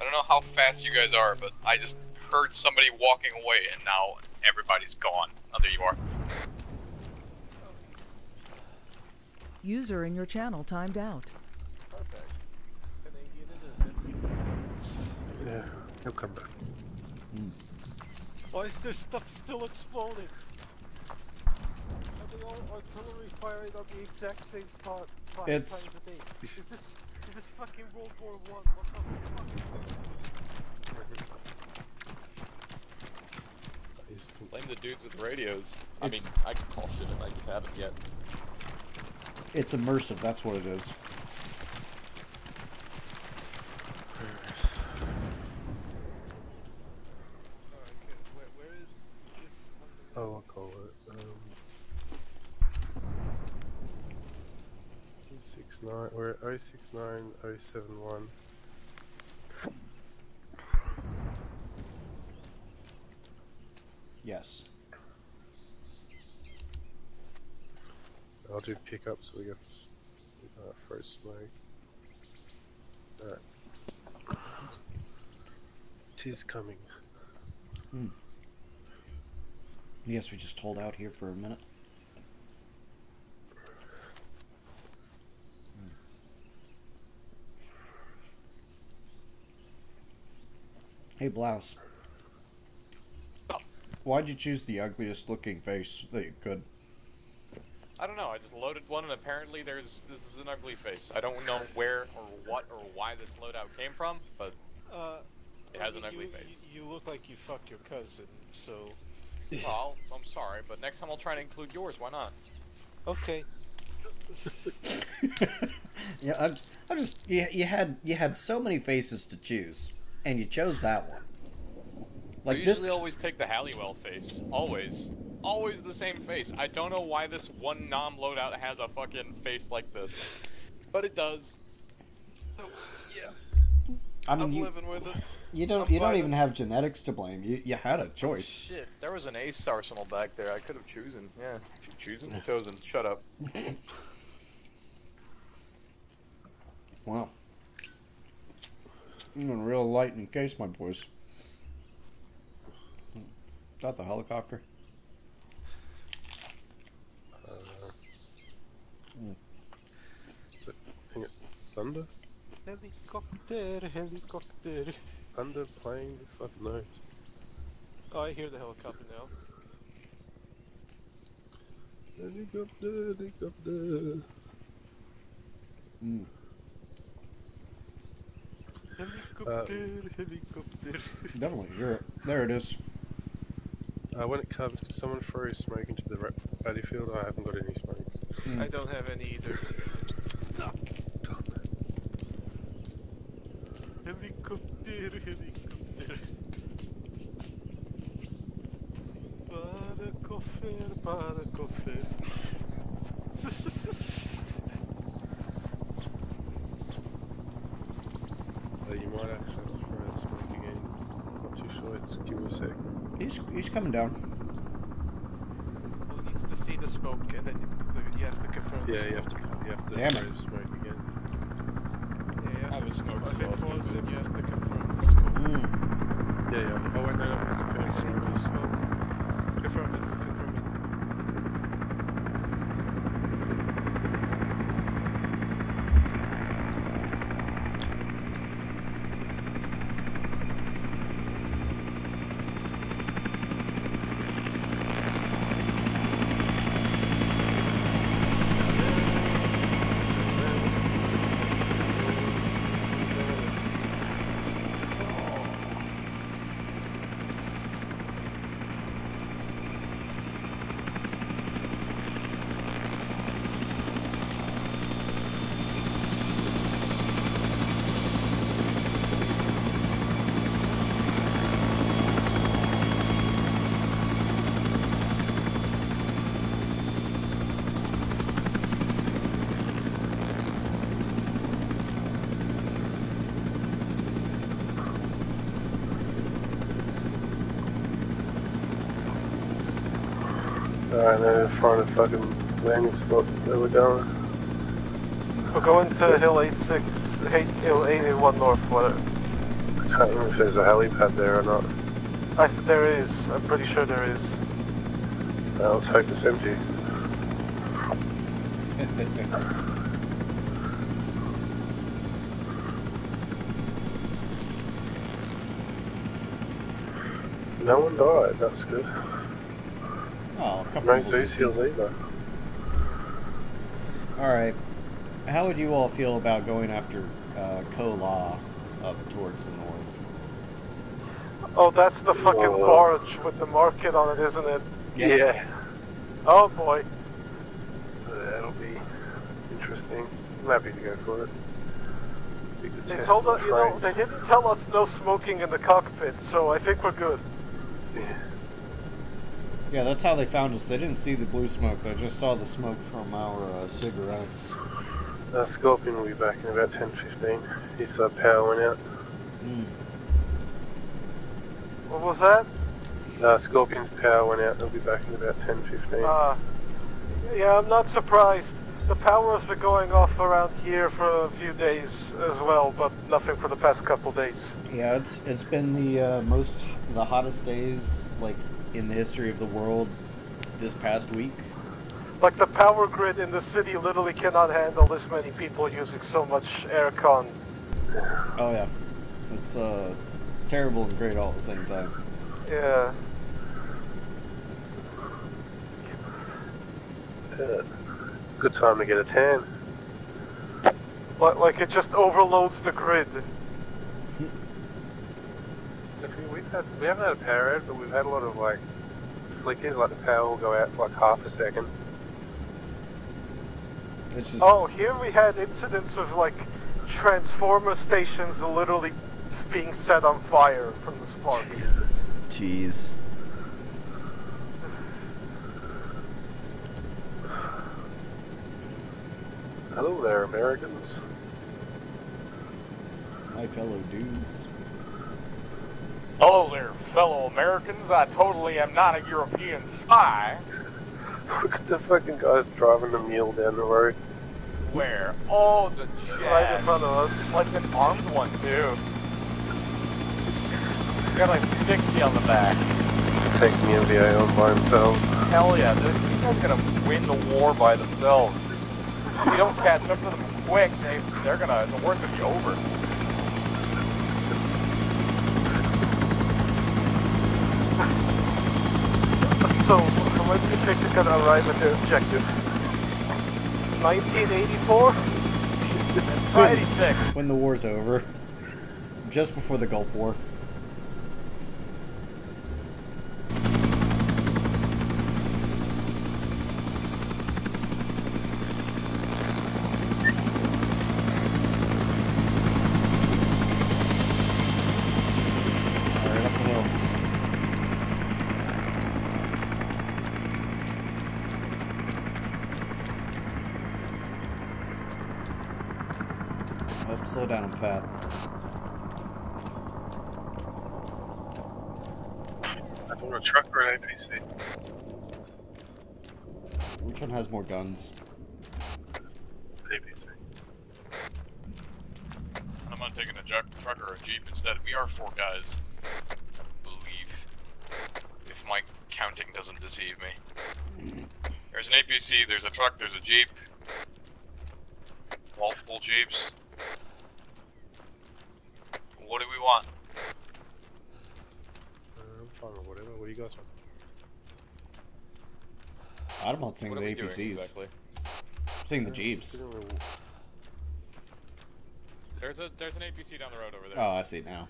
I don't know how fast you guys are, but I just heard somebody walking away, and now everybody's gone. Oh, there you are. User in your channel timed out. Perfect. Yeah, he'll come back. Hmm. Why is there stuff still exploding? Are they all artillery firing on the exact same spot five It's- times a day? Is this is is fucking World War One. What the fuck? Blame the dudes with radios. I mean, I can call shit and I just haven't yet. It's immersive, that's what it is. Oh, I'll call it. Um, six nine. We're at 069 071. Yes. I'll do pickup so we get uh, first smoke. Alright. Tis coming. Hmm. I guess we just hold out here for a minute. Hmm. Hey, Blouse. Why'd you choose the ugliest looking face that you could? I don't know. I just loaded one, and apparently there's this is an ugly face. I don't know where or what or why this loadout came from, but Uh, it has an ugly you- face. You look like you fucked your cousin, so. Well, I'm sorry, but next time I'll try to include yours. Why not? Okay. Yeah, I'm, I'm just you, you had you had so many faces to choose, and you chose that one. I Like this, usually always take the Halliwell face. Always. Always the same face. I don't know why this one nom loadout has a fucking face like this. But it does. So, yeah. I mean, I'm you, living with it. you don't I'm you don't fine. even have genetics to blame. You you had a choice. Shit, there was an ace arsenal back there. I could have chosen. Yeah. Ch- chosen? Chosen. Shut up. Wow. I'm in real light in case, my boys. Got the helicopter. Uh, Mm. hang it. Thunder? Helicopter, helicopter. Thunder playing the fuck note. Oh, I hear the helicopter now. Helicopter, helicopter. Mm. Helicopter, helicopter. Definitely hear it. There it is. Uh, when it comes, someone throw smoke into the battlefield. I haven't got any smoke. Mm. I don't have any either. Helicopter, helicopter. Bara koffer, bara koffer. Uh, you might actually have to throw that smoke again. Not too sure. Just give me a sec. He's he's coming down. He needs to see the smoke and then you, you have to confirm the Yeah, smoke. you have to you have to Damn throw it. the smoke again. Yeah, you I have a smoke If it falls needs in, be. you have to confirm the smoke. Mm. Yeah, yeah. Oh wait, no, no, it's I see confirmed. blue smoke. Confirm it. Alright, now they're throwing a fucking landing spot where we're going. We're going to Hill 86, hey, Hill 81 North, whatever. I can't remember if there's a helipad there or not. I, there is, I'm pretty sure there is. Uh, let's hope it's empty. No one died, that's good. A couple No people Zeus heals either. All right. How would you all feel about going after uh, Co La up towards the north. Oh, that's the fucking Whoa. barge with the market on it, isn't it? Yeah. Oh boy. That'll be interesting. I'm happy to go for it. Be They told of us, you know, they didn't tell us no smoking in the cockpit, so I think we're good. Yeah, that's how they found us. They didn't see the blue smoke. They just saw the smoke from our uh, cigarettes. Uh, Scorpion will be back in about 10.15. His uh, power went out. What was that? Uh, Scorpion's power went out. They'll be back in about 10.15. Uh, yeah, I'm not surprised. The power has been going off around here for a few days as well, but nothing for the past couple days. Yeah, it's it's been the uh, most the hottest days like in the history of the world this past week. Like the power grid in the city literally cannot handle this many people using so much aircon. Oh yeah, it's uh terrible and great all at the same time. Yeah. Uh, good time to get a tan. Like, like it just overloads the grid. Look, we- We've had, we haven't had a power out, but we've had a lot of like flickers, like the power will go out for like half a second. It's just Oh, here we had incidents of like transformer stations literally being set on fire from the sparks. jeez. Hello there, Americans. My fellow dudes. Hello there, fellow Americans. I totally am not a European spy. Look at the fucking guys driving the mule down the road. Where? Oh, the jet. Right in front of us. Like an armed one, too. Got like 60 on the back. Takes the NVA on by himself. Hell yeah, these these guys are gonna win the war by themselves. If we don't catch up to them quick, they, they're gonna, the war's gonna be over. So, when do you think they're gonna arrive at their objective? 1984? Try 86. When the war's over. Just before the Gulf War. Alright, up the hill. Oh, slow down, I'm fat. I want a truck or an APC. Which one has more guns? APC. I'm not taking a truck, truck or a jeep instead. We are four guys, I believe. If my counting doesn't deceive me. There's an APC, there's a truck, there's a jeep. Multiple jeeps. What do we want? Uh, I'm fine with whatever. What do you guys want? I'm not seeing What the are we APCs. exactly? I'm seeing the Jeeps. There's a there's an APC down the road over there. Oh, I see it now.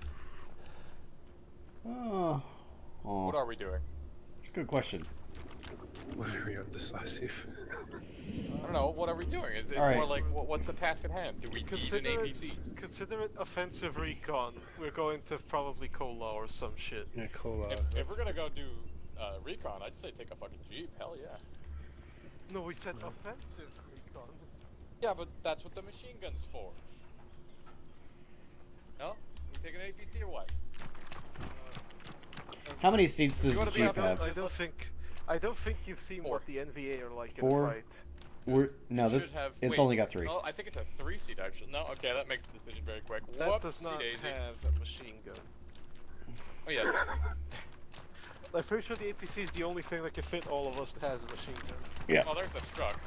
Oh. oh. What are we doing? Good question. We're very undecisive. I don't know. What are we doing? It's, it's All right. more like what, what's the task at hand? Do we need an Consider it, APC? consider it offensive recon. We're going to probably Co La or some shit. Yeah, Co La. If, if we're gonna go do uh, recon, I'd say take a fucking jeep. Hell yeah. No, we said offensive recon. Yeah, but that's what the machine gun's for. No? We take an APC or what? How many seats does You the Jeep have? I don't think. I don't think you've seen what the NVA are like Four? in a fight. We're, no, this should have, it's wait, only got three. Oh, I think it's a three seat actually. No, okay, that makes the decision very quick. That does not daisy. have a machine gun. Oh yeah. I'm pretty sure the APC is the only thing that can fit all of us that has a machine gun. Yeah. Oh, there's a truck.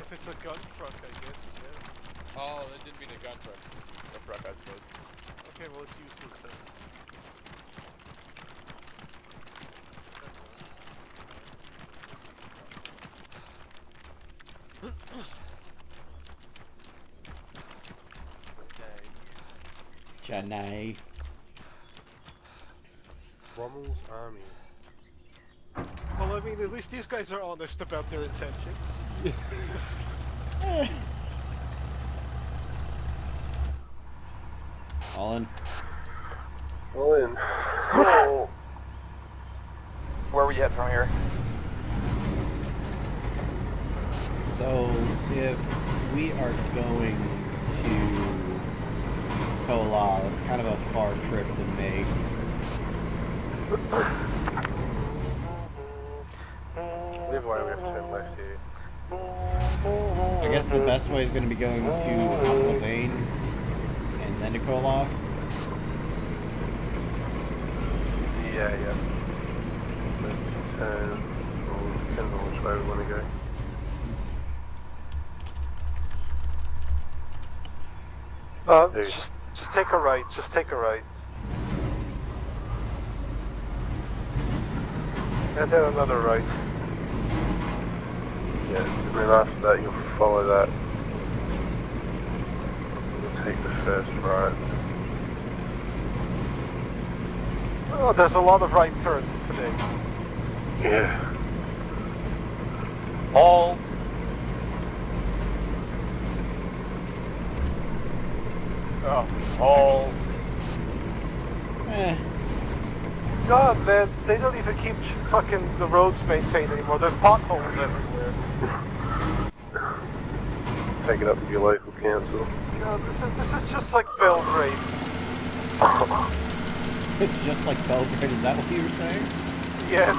If it's a gun truck, I guess, yeah. Oh, that didn't mean a gun truck. A truck, I suppose. Okay, well, it's useless then. Chennai. Rommel's army. Well, I mean, at least these guys are honest about their intentions. All in. All in. So, where we head from here? So, if we are going to Co La, it's kind of a far trip to make. Leave way, we have to turn left here. I guess the best way is going to be going to Levane and then to Co La. Yeah, yeah. Let's depends on which way we want to go. Uh, just, just take a right. Just take a right. And then another right. Yeah, and then after that you'll follow that. You'll take the first right. Oh, there's a lot of right turns today. Yeah. All. Oh, all. Eh. God, man, they don't even keep fucking the roads maintained anymore. There's potholes everywhere. Take it up with your local council. God, this is, this is just like Belgrade. It's just like Belgrade, is that what you were saying? Yes.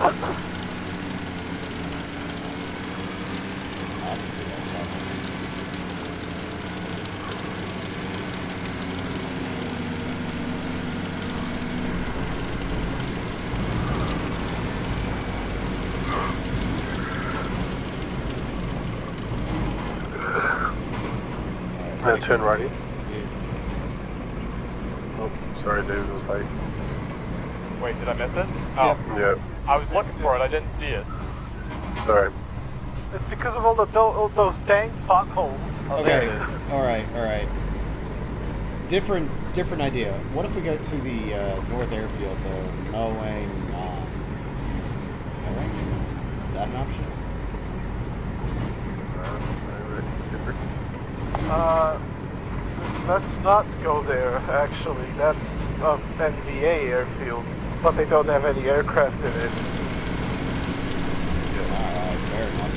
Oh, that's a big ass problem. Now turn right in. Oh, sorry, David was late. Wait, did I miss it? Oh. Yeah, I was looking for it, I didn't see it. sorry. It's because of all the all those dang potholes. Oh, there Okay. it is. All right. All right. Different, different idea. What if we go to the uh, North Airfield though, knowing, um, knowing? Is that an option? Uh, let's not go there. Actually, that's um, NVA airfield, but they don't have any aircraft in it. Alright, fair enough.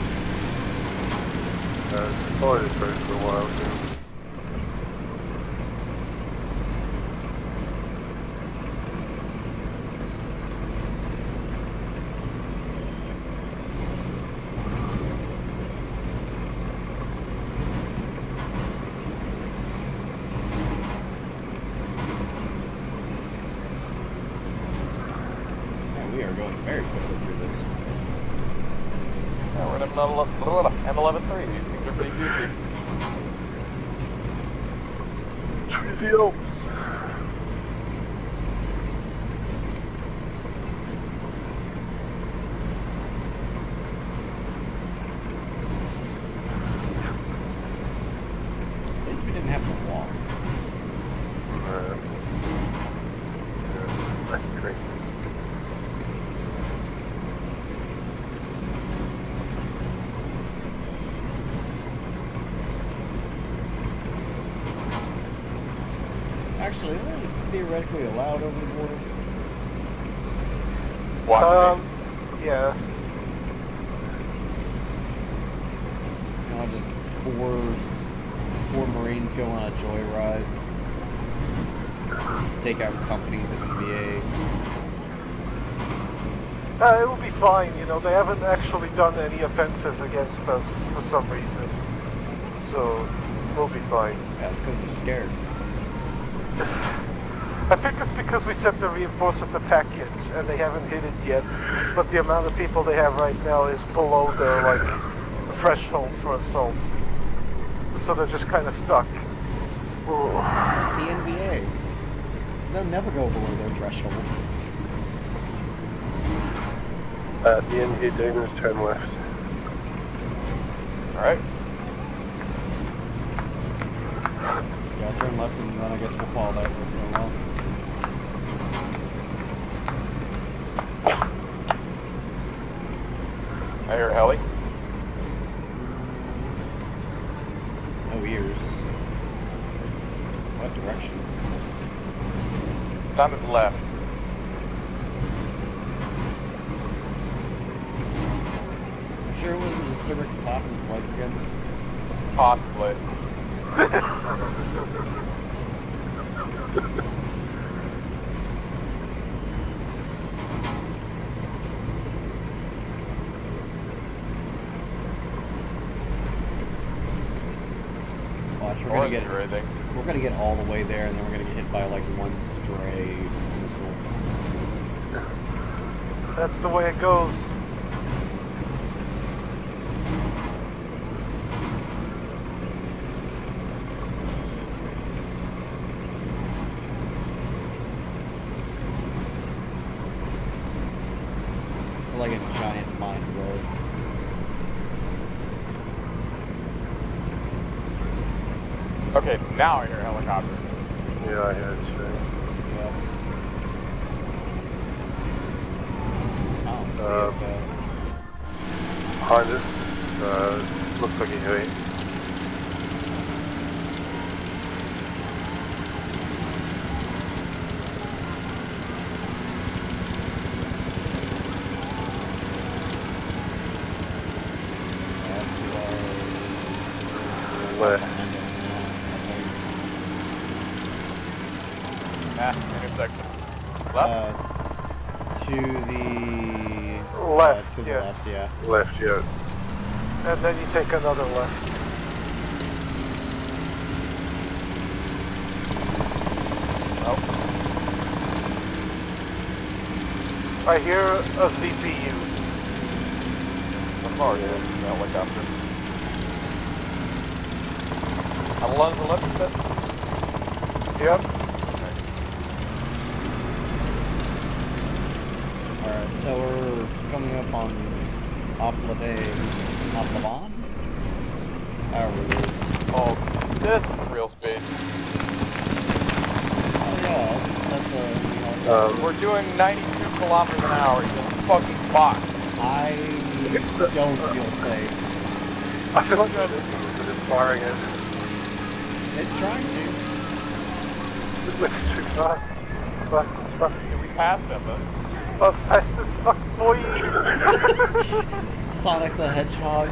Uh, follow this road for a while. So. Man, we are going very quickly through this. Yeah, we're in M113. These things are pretty juicy. Tracy Alps. At least we didn't have to walk. Uh, yeah, I can drink. Actually, are we theoretically allowed over the border? Watch Um, yeah. You know, just four, four Marines go on a joyride, take out companies of NVA. Uh, it will be fine, you know, they haven't actually done any offenses against us for some reason. So, we'll be fine. Yeah, it's because they're scared. I think it's because we sent the reinforcement packets and they haven't hit it yet. But the amount of people they have right now is below their, like, threshold for assault. So they're just kind of stuck. It's the NVA. They'll never go below their threshold. At the end here, Demons, turn left. Alright. Go. I'll turn left and then I guess we'll follow that for a while. I hear heli. No ears. What direction? To the left. Sure it wasn't just Civic slapping his legs again? Possibly. Watch, we're Or gonna get is there anything? we're gonna get all the way there, and then we're gonna get hit by like one stray missile. That's the way it goes. We're like a giant mine road. Okay, now I hear a helicopter. Yeah, I hear it too. Yep. I don't see Uh, it though. Behind us, uh, looks like a heli. Left. Ah, intersection. Uh, to the Left, uh, to the yes. left, yeah. Left, yeah. And then you take another left. Nope. I hear a CPU. So far, yeah, it's a helicopter. On the left, the left, you said? Yep. Alright, so we're coming up on Oplave, Oplavan? However it is. Oh, this is real speed. Oh yeah, that's, that's a... Um, We're doing 92 kilometers an hour in this fucking box. I don't feel safe. I feel like that is just firing it. It's trying to. It's too fast. Fast as fuck. We passed him, but... Oh, fast as fuck, boy! Sonic the Hedgehog.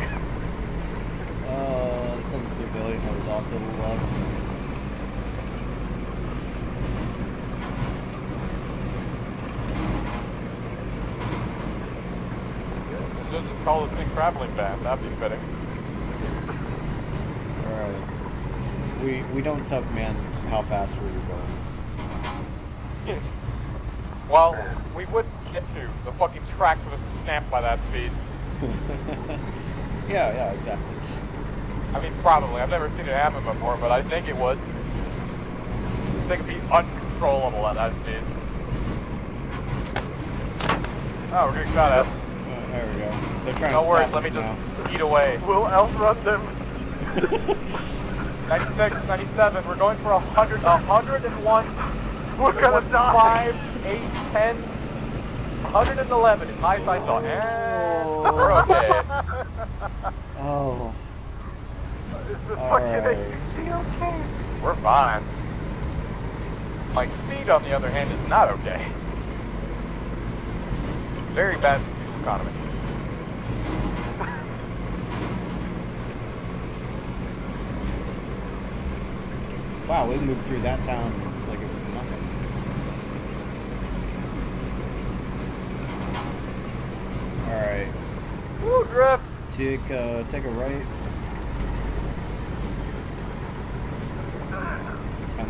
Uh, some civilian that was off to the left. Should just call this thing traveling ban. That'd be fitting. Alright. We we don't tell command how fast we were going. Well, we wouldn't get to. The fucking tracks would have snapped by that speed. yeah, yeah, exactly. I mean, probably. I've never seen it happen before, but I think it would. This thing would be uncontrollable at that speed. Oh, we're getting shot at. Uh, there we go. They're trying to No to worries, let me us just speed away. We'll outrun them. 96, 97, we're going for 100, 101. We're gonna die. 5, 8, 10, 111 is highest I saw. And we're okay. Oh. Is the Alright. fucking AC okay? We're fine. My speed, on the other hand, is not okay. Very bad for fuel economy. Wow, we moved through that town like it was nothing. Alright. Woo, drift! Take, uh, take a right.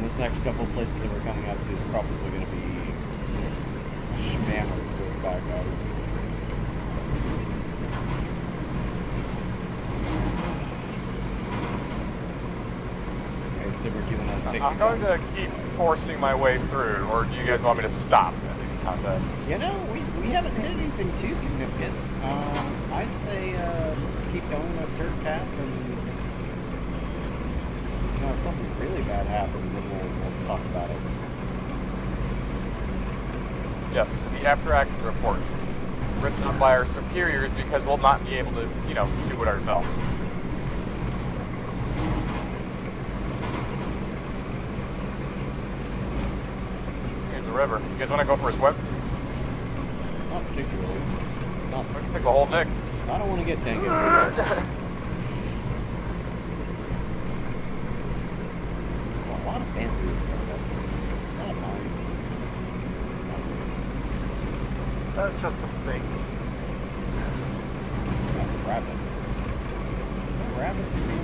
This next couple of places that we're coming up to is probably going to be schmammered with bad guys. Okay, you want to take I'm going to keep forcing my way through, or do you guys want me to stop at these contact? You know, we, we haven't hit anything too significant. Um, I'd say uh, just keep going with Stir Cap and if something really bad happens, then we'll, we'll talk about it. Yes, the after action report. Written up by our superiors because we'll not be able to, you know, do it ourselves. Here's the river. You guys want to go for a swim? Not particularly. Not, We can take the whole dick. I don't want to get dengue fever. There's a lot of bamboo in front of us. Not mine. That's just a snake. That's a rabbit. Are there rabbits in here?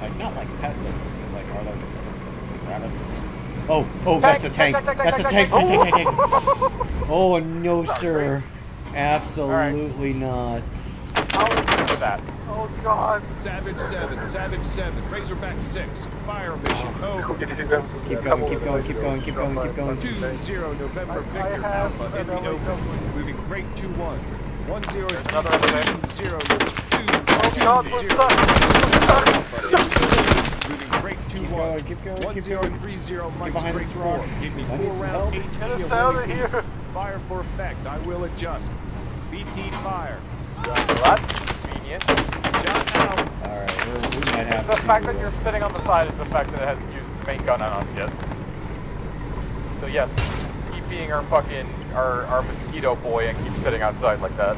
Like, not like pets, but like, are there rabbits? Oh, oh, that's a tank. That's a tank, tank, tank, tank. Oh, no, sir. Absolutely not. How would you do that? Oh god. Savage 7, Savage 7, Razorback 6, fire mission oh, over. Keep going, keep going, keep going, keep going, keep going. 2-0 November I- I Victor Alpha in the. Moving great 2-1. 1-0 another other there. 2-0 Oh god, we're stuck. We're stuck. Moving great 2-1. Keep going, keep going, keep going. 1030 Mike's behind great this rock. 4. Give me 4 some round help. Get us out of here. Fire for effect. I will adjust. VT fire. Well, that's convenient. Shot out. Alright, we we might have The to. fact that you're sitting on the side is the fact that it hasn't used its main gun on us yet. So yes, keep being our fucking our our mosquito boy and keep sitting outside like that.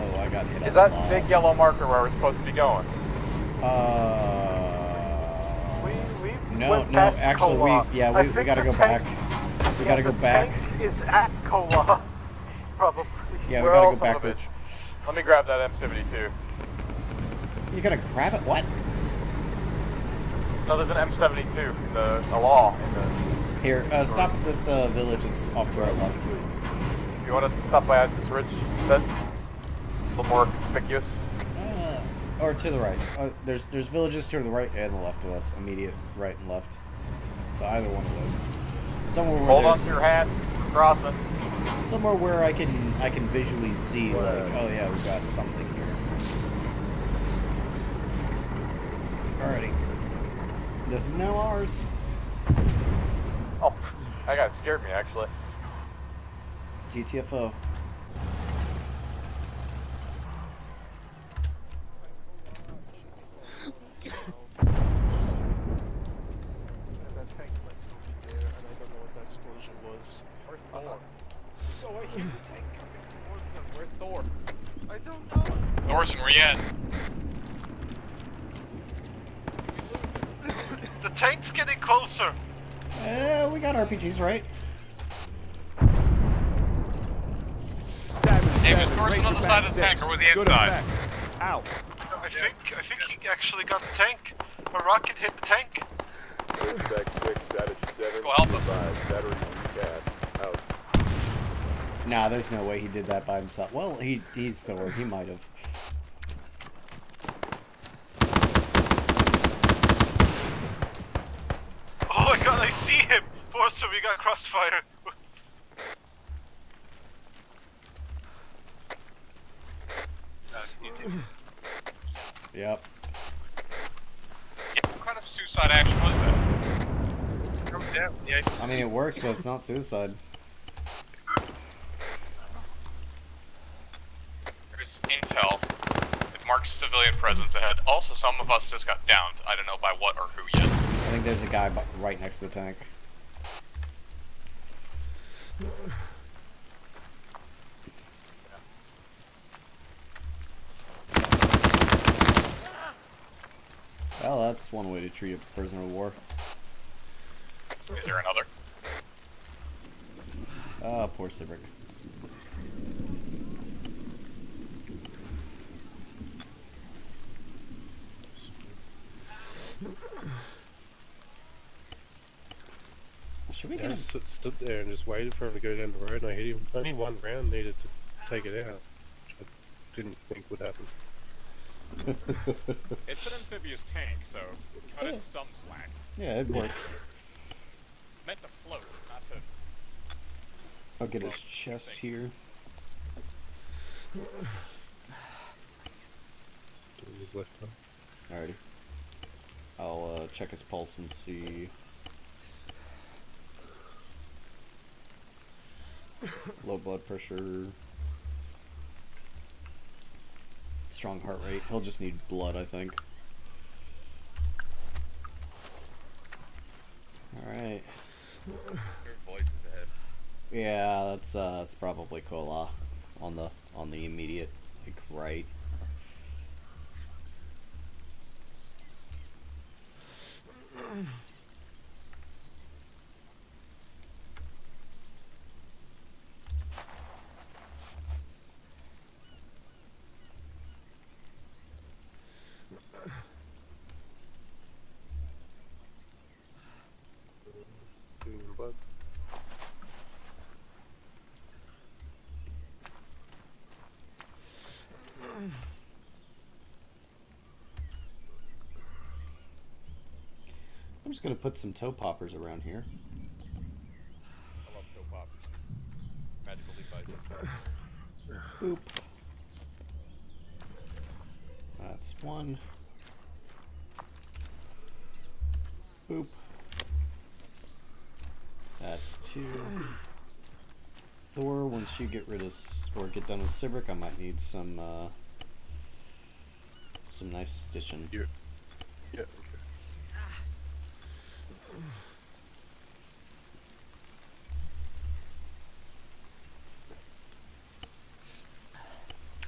Oh, I got hit Is that the big yellow marker where we're supposed to be going? Uh. We, we No, no, actually, we yeah, we, we gotta the go tank- back. We gotta go the back. tank is at Co La. Probably. Yeah, we Where gotta go the backwards. Let me grab that M72. You're gonna grab it? What? No, there's an M72, in the, a law in the Here, uh, stop at this uh, village. It's off to our left. You want to stop by this ridge? A little more conspicuous. Uh, or to the right. Uh, there's there's villages to the right and the left of us. Immediate right and left. So either one of those. Somewhere where Hold on to your hats. Crossing. somewhere where I can I can visually see like oh yeah we've got something here. Alrighty. This is now ours. Oh, that guy scared me actually. GTFO. And that tank might still be there, and I don't know what that explosion was. Where's Thor? Oh, I hear the tank coming towards us. Where's Thor? I don't know. Thorson, where you at? The tank's getting closer. Eh, we got RPGs, right? Savage Hey, was Thorson on the side of the tank, or was he Good inside? effect. Out. I think I think he actually got the tank. A rocket hit the tank. Razorback 6, Savage 7, go help him. advised, battery recast, out. Nah, there's no way he did that by himself. Well, he he's Thor. He might have. Oh my god, I see him! Forster, we got crossfire. Yep. Yeah, what kind of suicide action was that? Down. Yeah. I mean, it worked, so it's not suicide. There's intel. Marks civilian presence ahead. Also, some of us just got downed. I don't know by what or who yet. I think there's a guy right next to the tank. Well, that's one way to treat a prisoner of war. Is there another? Ah, poor Sibrick. Should we I get him? just stood- stood there and just waited for him to go down the road, and I hit him. Only one round needed to take it out, which I didn't think would happen. It's an amphibious tank, so cut it some slack. Yeah, it works. meant to float, not to. I'll get his chest here. Doing his left arm. Alrighty. I'll uh, check his pulse and see. Low blood pressure. Strong heart rate. He'll just need blood, I think. Alright. Your voice is ahead. Yeah, that's uh that's probably Co La on the on the immediate like right. Doing blood. Just gonna put some toe poppers around here. I love toe poppers. Magical devices. Boop. That's one. Boop. That's two. Thor, once you get rid of or get done with Sibrick, I might need some uh, some nice stitching. Yeah. Okay.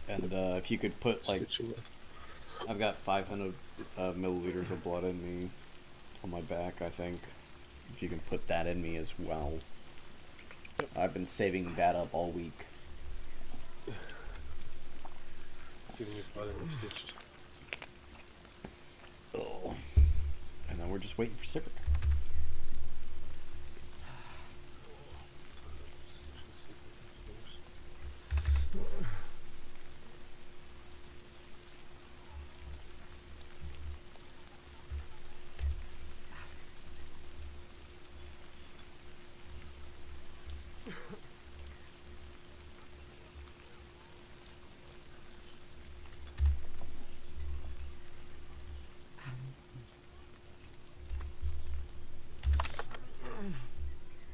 And uh, if you could put like, I've got 500 uh, milliliters of blood in me on my back. I think if you can put that in me as well. I've been saving that up all week. Giving you blood and stitched. Oh. And then we're just waiting for Sibrick.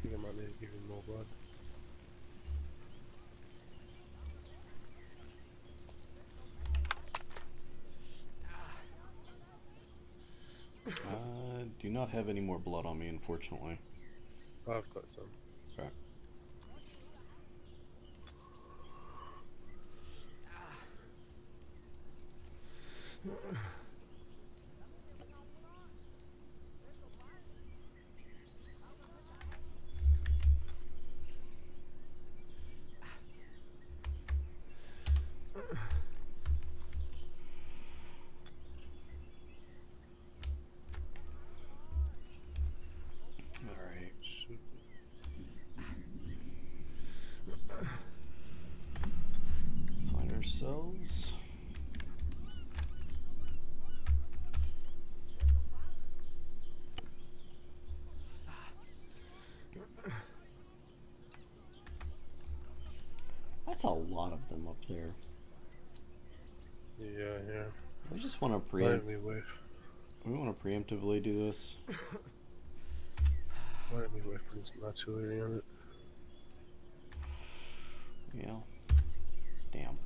I think I might need to give him more blood. Uh, do not have any more blood on me, unfortunately. I've got some. Okay. Alright. Find ourselves. That's a lot of them up there. Yeah, yeah. We just want to preempt. Let me whiff. We want to preemptively do this. Whiff put some artillery on it. Yeah. Damn.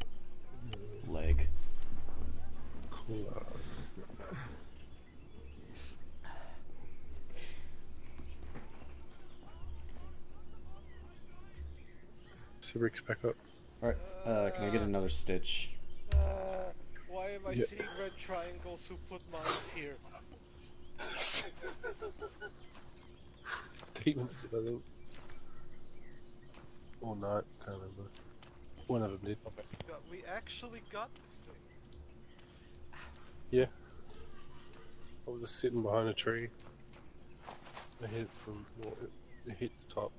Leg. Cool. Sibrick's back up. Alright, uh, can I get another stitch? Uh, why am I Yeah. seeing red triangles who put mines here? Demons did, I think. Or not, can't remember. One of them did. God, we actually got this thing. Yeah. I was just sitting behind a tree. I hit it from, well, it, it hit the top.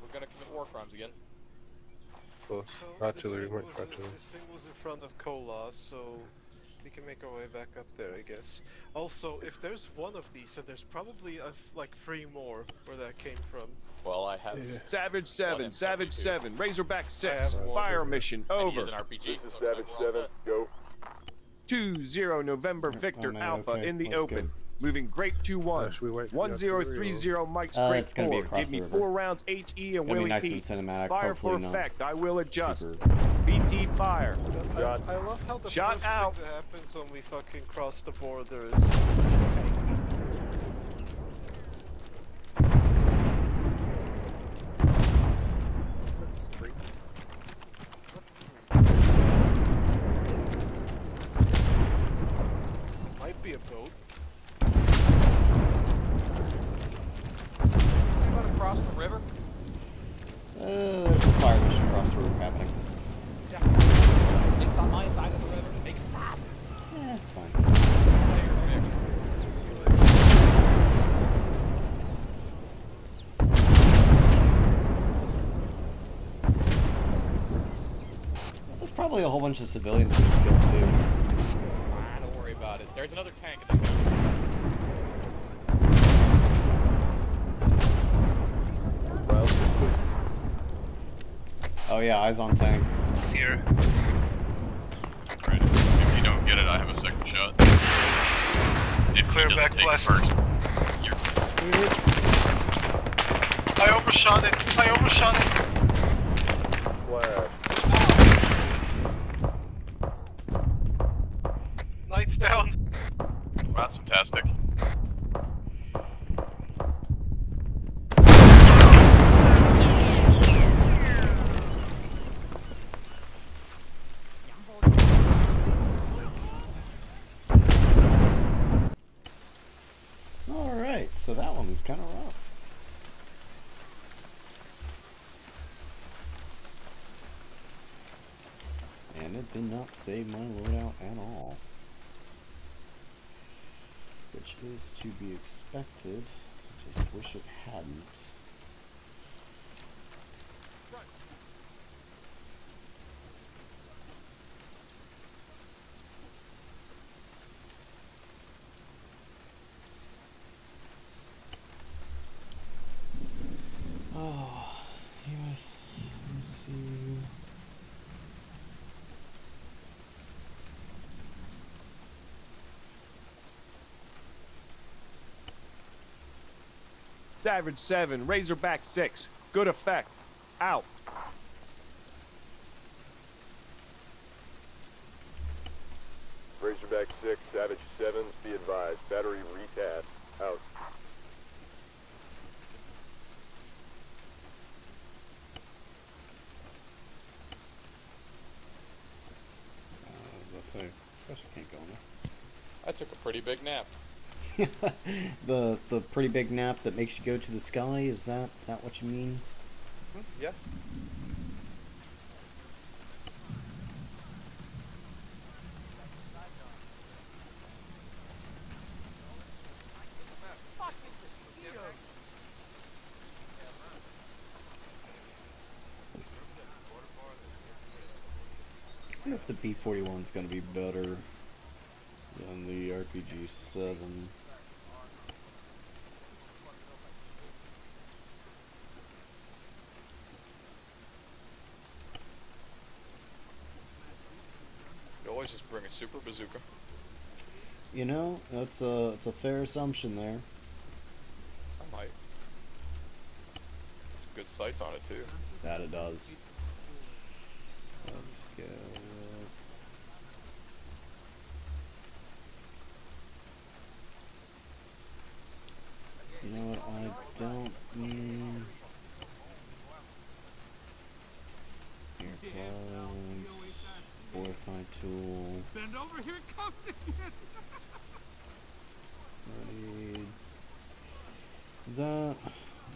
We're gonna commit war crimes again. Close. So Artillery, this thing, was in, artillery. this thing was in front of Co La, so we can make our way back up there, I guess. Also, if there's one of these, then there's probably a f like three more where that came from. Well, I have. Savage 7, Savage 7, Razorback 6, have one. fire mission over. is an RPG. This is Savage 7. Go. 2-0 November oh, Victor man, Alpha okay, in the let's open. go. Moving Great 2-1. Uh, should we wait for the 1030 Mike's Uh, Grape it's 4. across Give me four rounds HE and Willie nice and Pete. cinematic, Fire for hopefully not effect. I will adjust. super- VT fire. I, Shot. I love how the Shot first out. thing that happens when we fucking cross the border is see a tank. Might be a boat. Across the river? Uh, there's a fire mission across the river happening. It's on my side of the river. Make it stop. Yeah, it's fine. There's probably a whole bunch of civilians we just killed too. Ah, don't worry about it. There's another tank at the camp. Round complete. Oh yeah, eyes on tank. Here. Right. If you don't get it, I have a second shot. If Clear back take blast. first, you're I overshot it. I overshot it. Flash. Lights down. Wow, that's fantastic. Alright, so that one was kind of rough. And it did not save my loadout at all. Which is to be expected. I just wish it hadn't. Oh, US, MCU. Savage 7, Razorback 6. Good effect. Out. Razorback 6, Savage 7, be advised. Battery recast. Out. Uh, let's say, Professor can't go in there. I took a pretty big nap. the the pretty big nap that makes you go to the sky is that is that what you mean? Mm-hmm, yeah. I wonder if the B forty one's gonna be better RPG seven. You always just bring a super bazooka. You know, that's a it's a fair assumption there. I might. Some good sights on it too. That it does. Let's go. You know what? I don't mean. Earplugs, fortify tool. Bend over, here it comes again. Ready. That.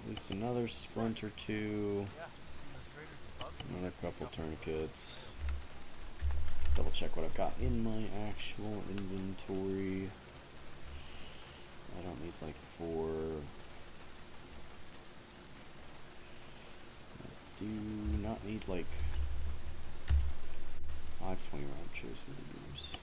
At least another sprint or two. Another couple tourniquets. Double check what I've got in my actual inventory. I don't need like four. Do not need like five 20 round chaser leaders.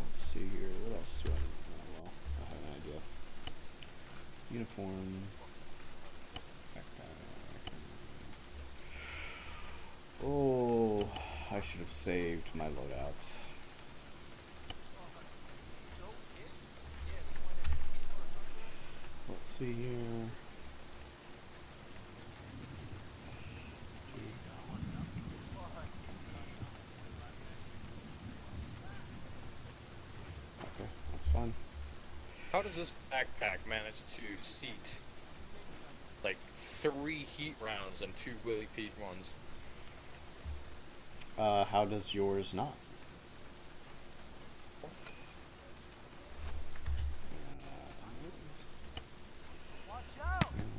Let's see here. What else do I need? Oh, well, I have an idea. Uniform. backpack. Oh, I should have saved my loadout. Let's see here. Okay, that's fine. How does this backpack manage to seat like three heat rounds and two Willy Pete ones? Uh, how does yours not?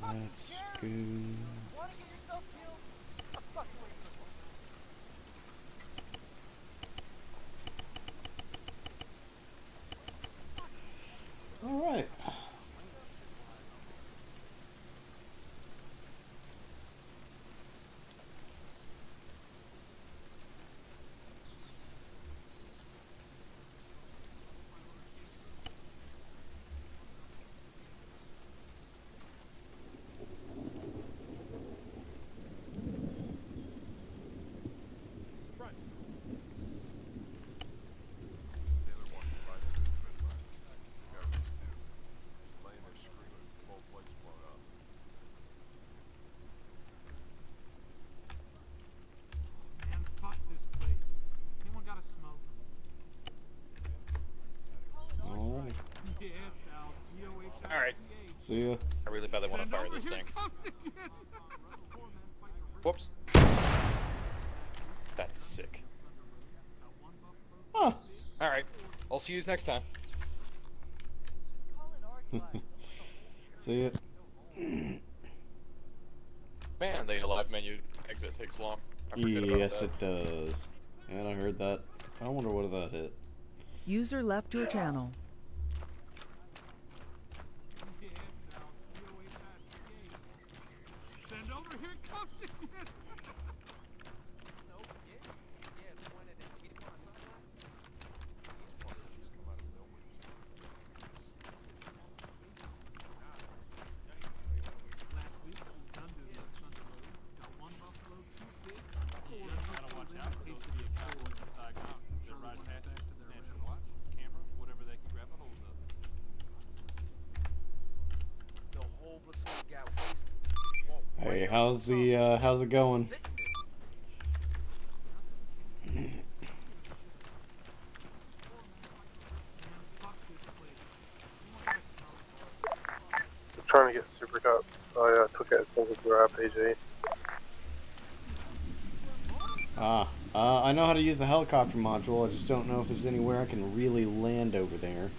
Let's go. All right. Man, fuck this place. Anyone got a smoke? All right. Yes, Al. COH. Alright. See ya. I really badly want to fire this thing. Whoops. That's sick. Huh. Alright. I'll see you next time. See ya. Man, the live menu exit takes long. I Yes, it does. And I heard that. I wonder what that hit. User left your channel. How's the uh, how's it going? I'm trying to get Super Cup. I uh, took it single through RPG. Ah, uh, I know how to use the helicopter module. I just don't know if there's anywhere I can really land over there.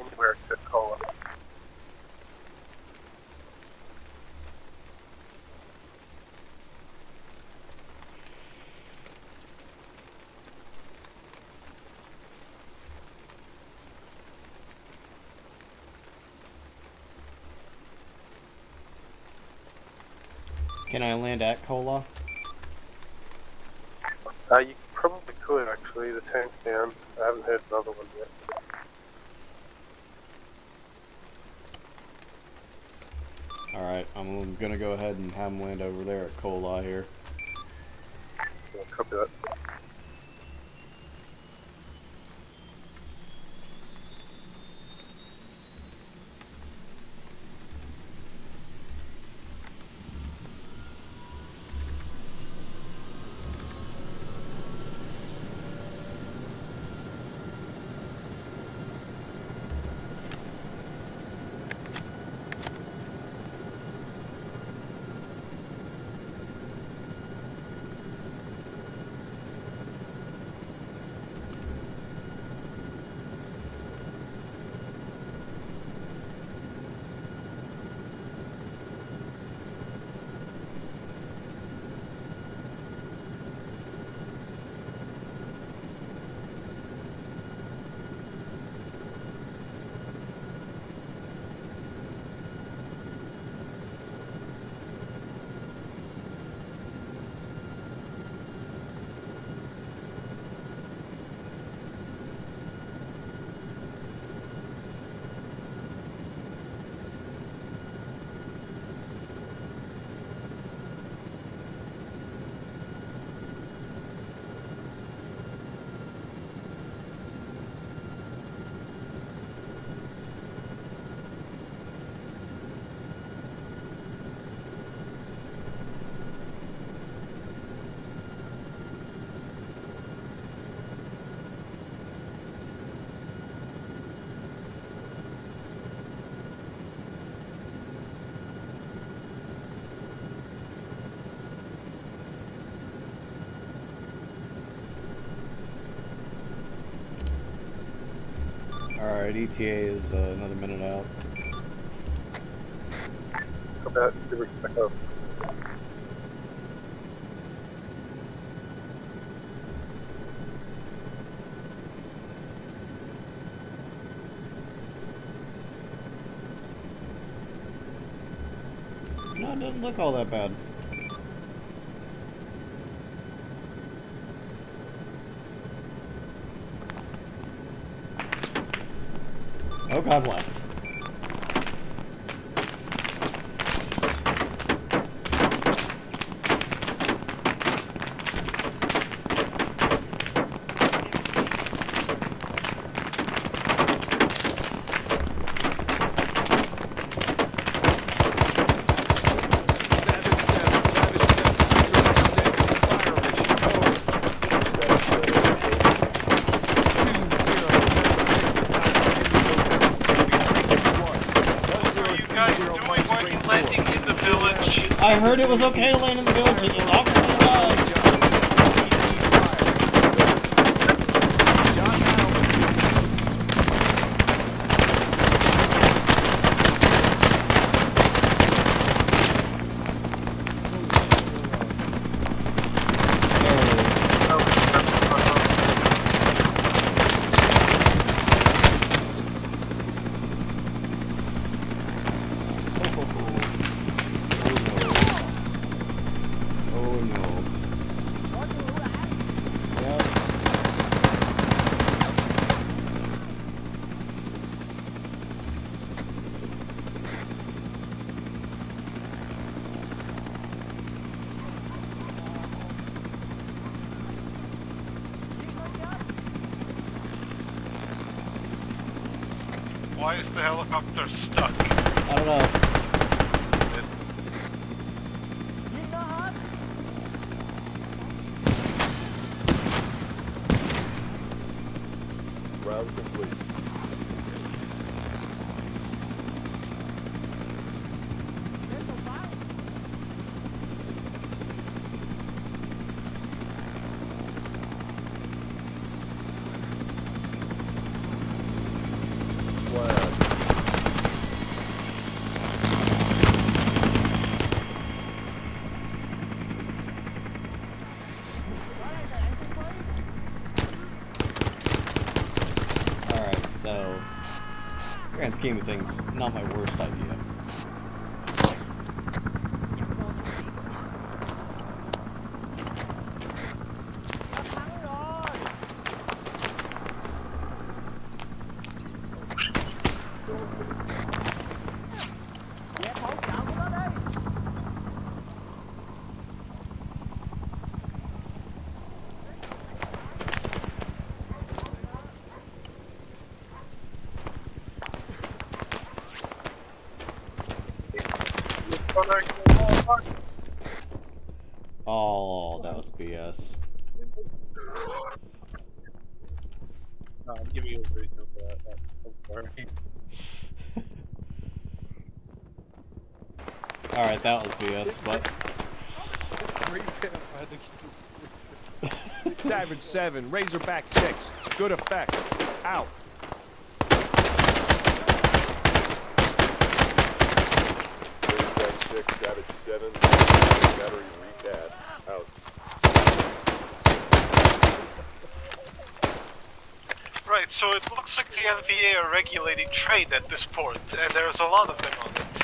Anywhere except Co La. Can I land at Co La? Uh, you probably could actually. The tank's down. I haven't heard another one yet. Alright, I'm gonna go ahead and have him land over there at Co La here. Yeah, copy that. Alright, ETA is uh, another minute out. Copy that. Super echo. No, it doesn't look all that bad. God bless. I heard it was okay to land in the village. It was obviously not. Oh no. Why is the helicopter stuck? I don't know. Round complete. Alright, so. Grand scheme of things, not my worst idea. Oh, that was BS. No, I'm giving you a reason for that. that- I'm sorry. Alright, that was BS, but. Savage 7, Razorback 6. Good effect. Out. Razorback 6, Savage 7, battery recast. Out. Right, so it looks like the NVA are regulating trade at this port, and there's a lot of them on it.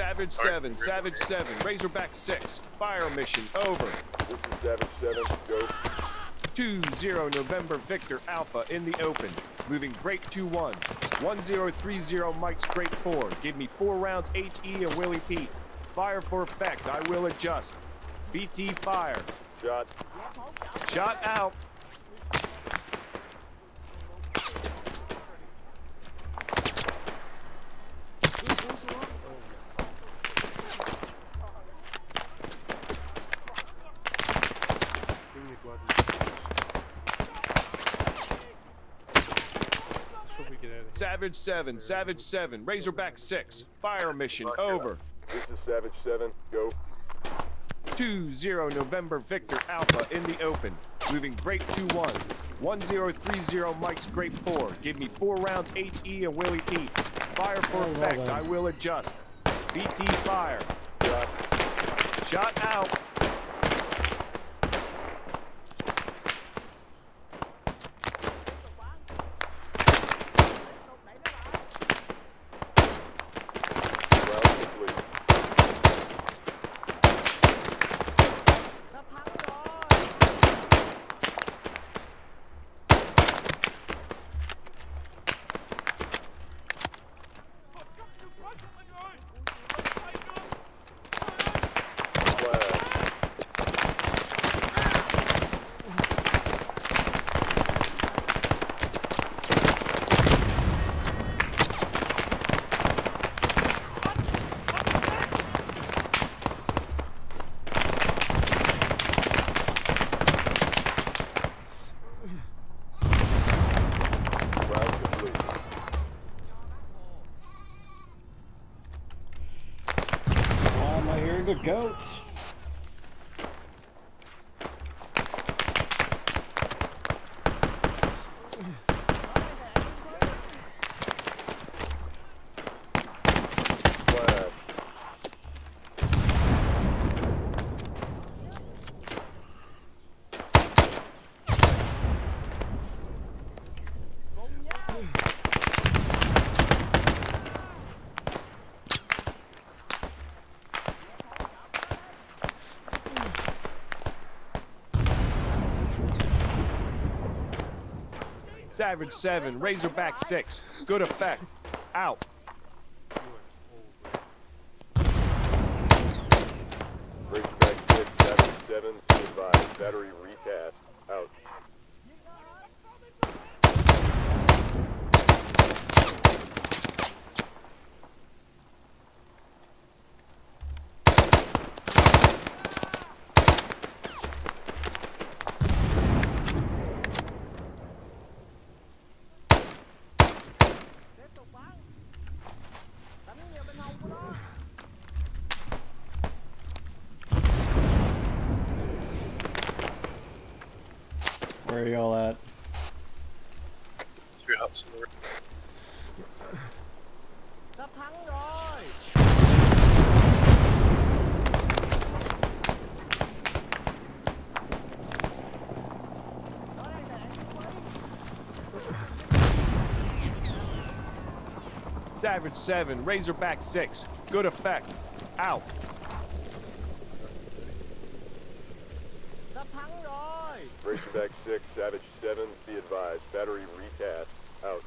Savage 7, Savage 7, Razorback 6. Fire mission over. This is Savage 7, go. 2-0 November Victor Alpha in the open. Moving break 2-1. 1030 Mike's Great 4. Give me 4 rounds HE and Willie Pete. Fire for effect. I will adjust. BT fire. Shot. Shot out. Savage 7, Savage 7, Razorback 6, fire mission, over. This is Savage 7. Go. 2-0 November Victor Alpha in the open. Moving Grape 2-1. 1030 Mike's Grape 4. Give me four rounds HE and Willie E. Fire for effect. I will adjust. BT fire. Shot out. Am a goat? Savage 7, Razorback 6. Good effect. Out. Razorback 6, Savage 7. Be advised. Battery recast. Out. Where are y'all at? Three huts in the Savage 7, Razorback 6. Good effect. Out. Razorback 6, Savage 7. Be advised. Battery recast. Out.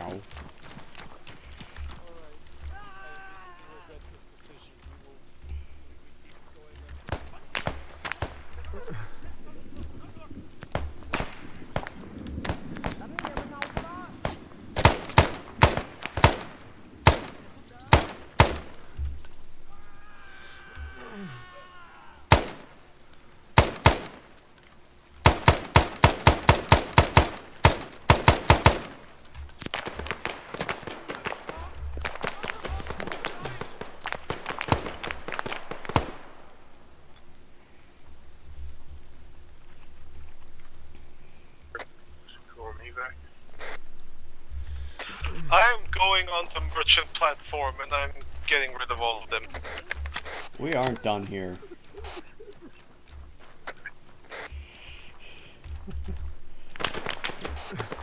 Ow. Cool, me back. I am going on the merchant platform and I'm getting rid of all of them. We aren't done here.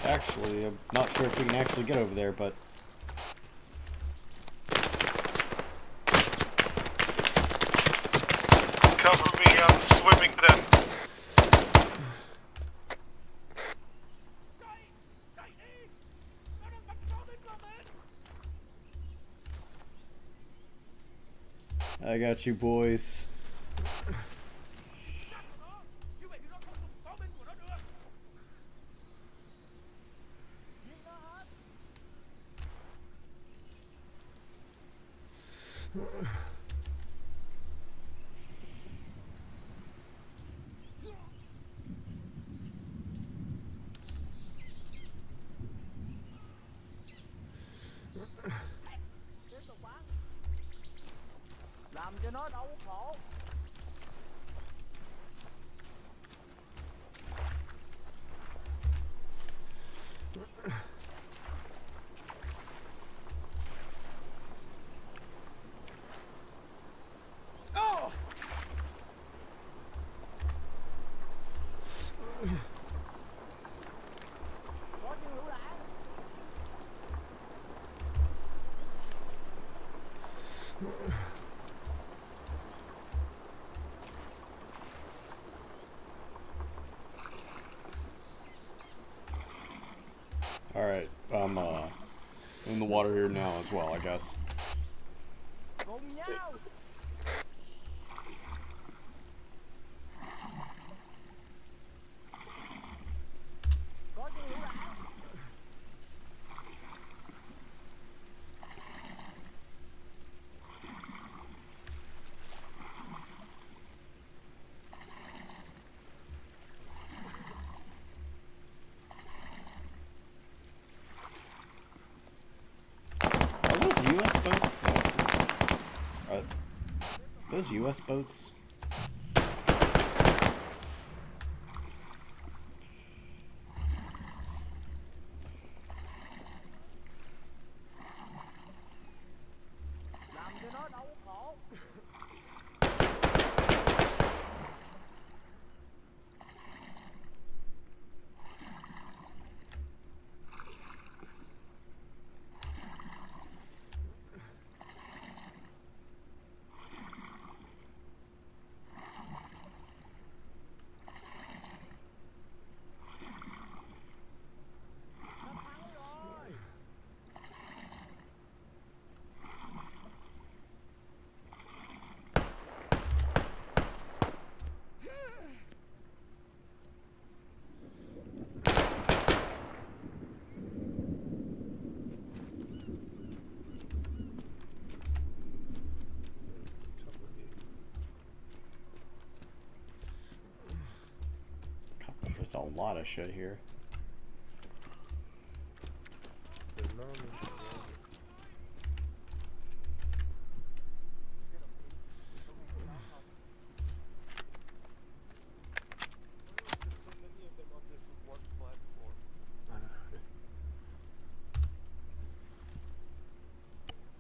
Actually, I'm not sure if we can actually get over there, but Cover me, I'm swimming them. I got you boys. Alright, I'm uh, in the water here now as well, I guess. Are those U.S. boats? Are those U.S. boats? There's a lot of shit here.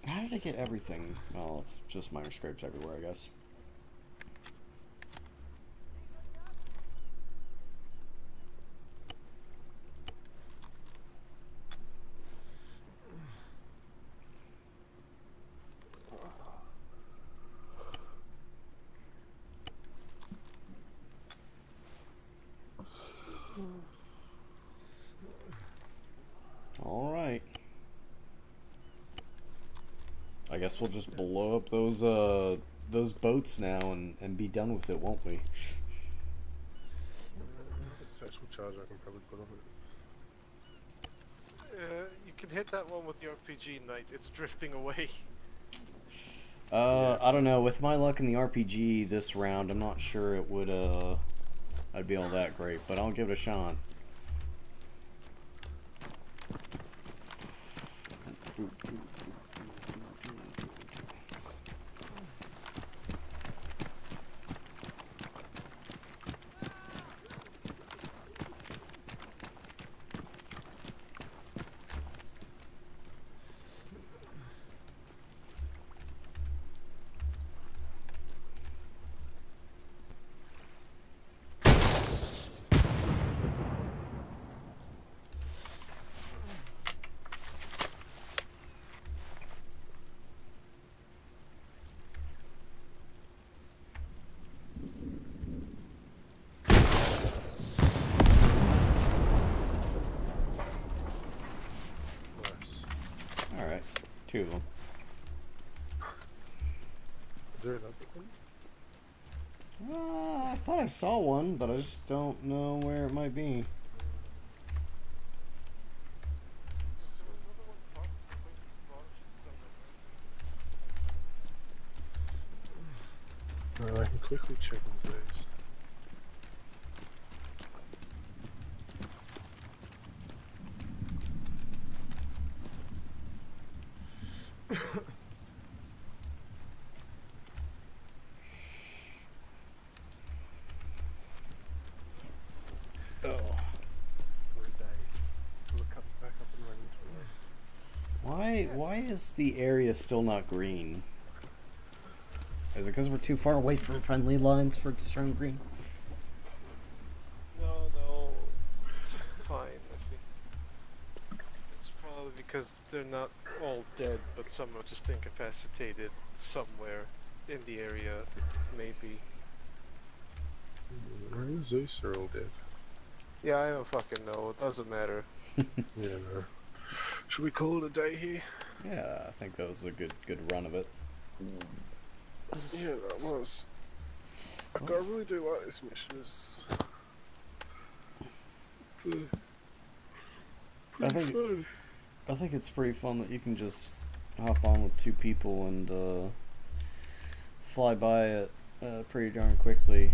How did I get everything? Well, it's just minor scrapes everywhere, I guess. All right. I guess we'll just blow up those uh those boats now and and be done with it, won't we? Satchel charge I can probably put on it. Uh, you can hit that one with the RPG, Knight. It's drifting away. Uh, I don't know. With my luck in the RPG this round, I'm not sure it would uh I'd be all that great, but I'll give it a shot. Alright, two of them. Is there another one? Uh, I saw one, but I just don't know where it might be. Why is the area still not green? Is it because we're too far away from friendly lines for it to turn green? No, no. It's fine, I think. It's probably because they're not all dead, but some are just incapacitated somewhere in the area, maybe. Where is Ace are all dead? Yeah, I don't fucking know. It doesn't matter. yeah. Should we call it a day here? Yeah, I think that was a good good run of it. Yeah, that was. I I really do like this mission. It's I think fun. I think it's pretty fun that you can just hop on with two people and uh, fly by it uh, pretty darn quickly.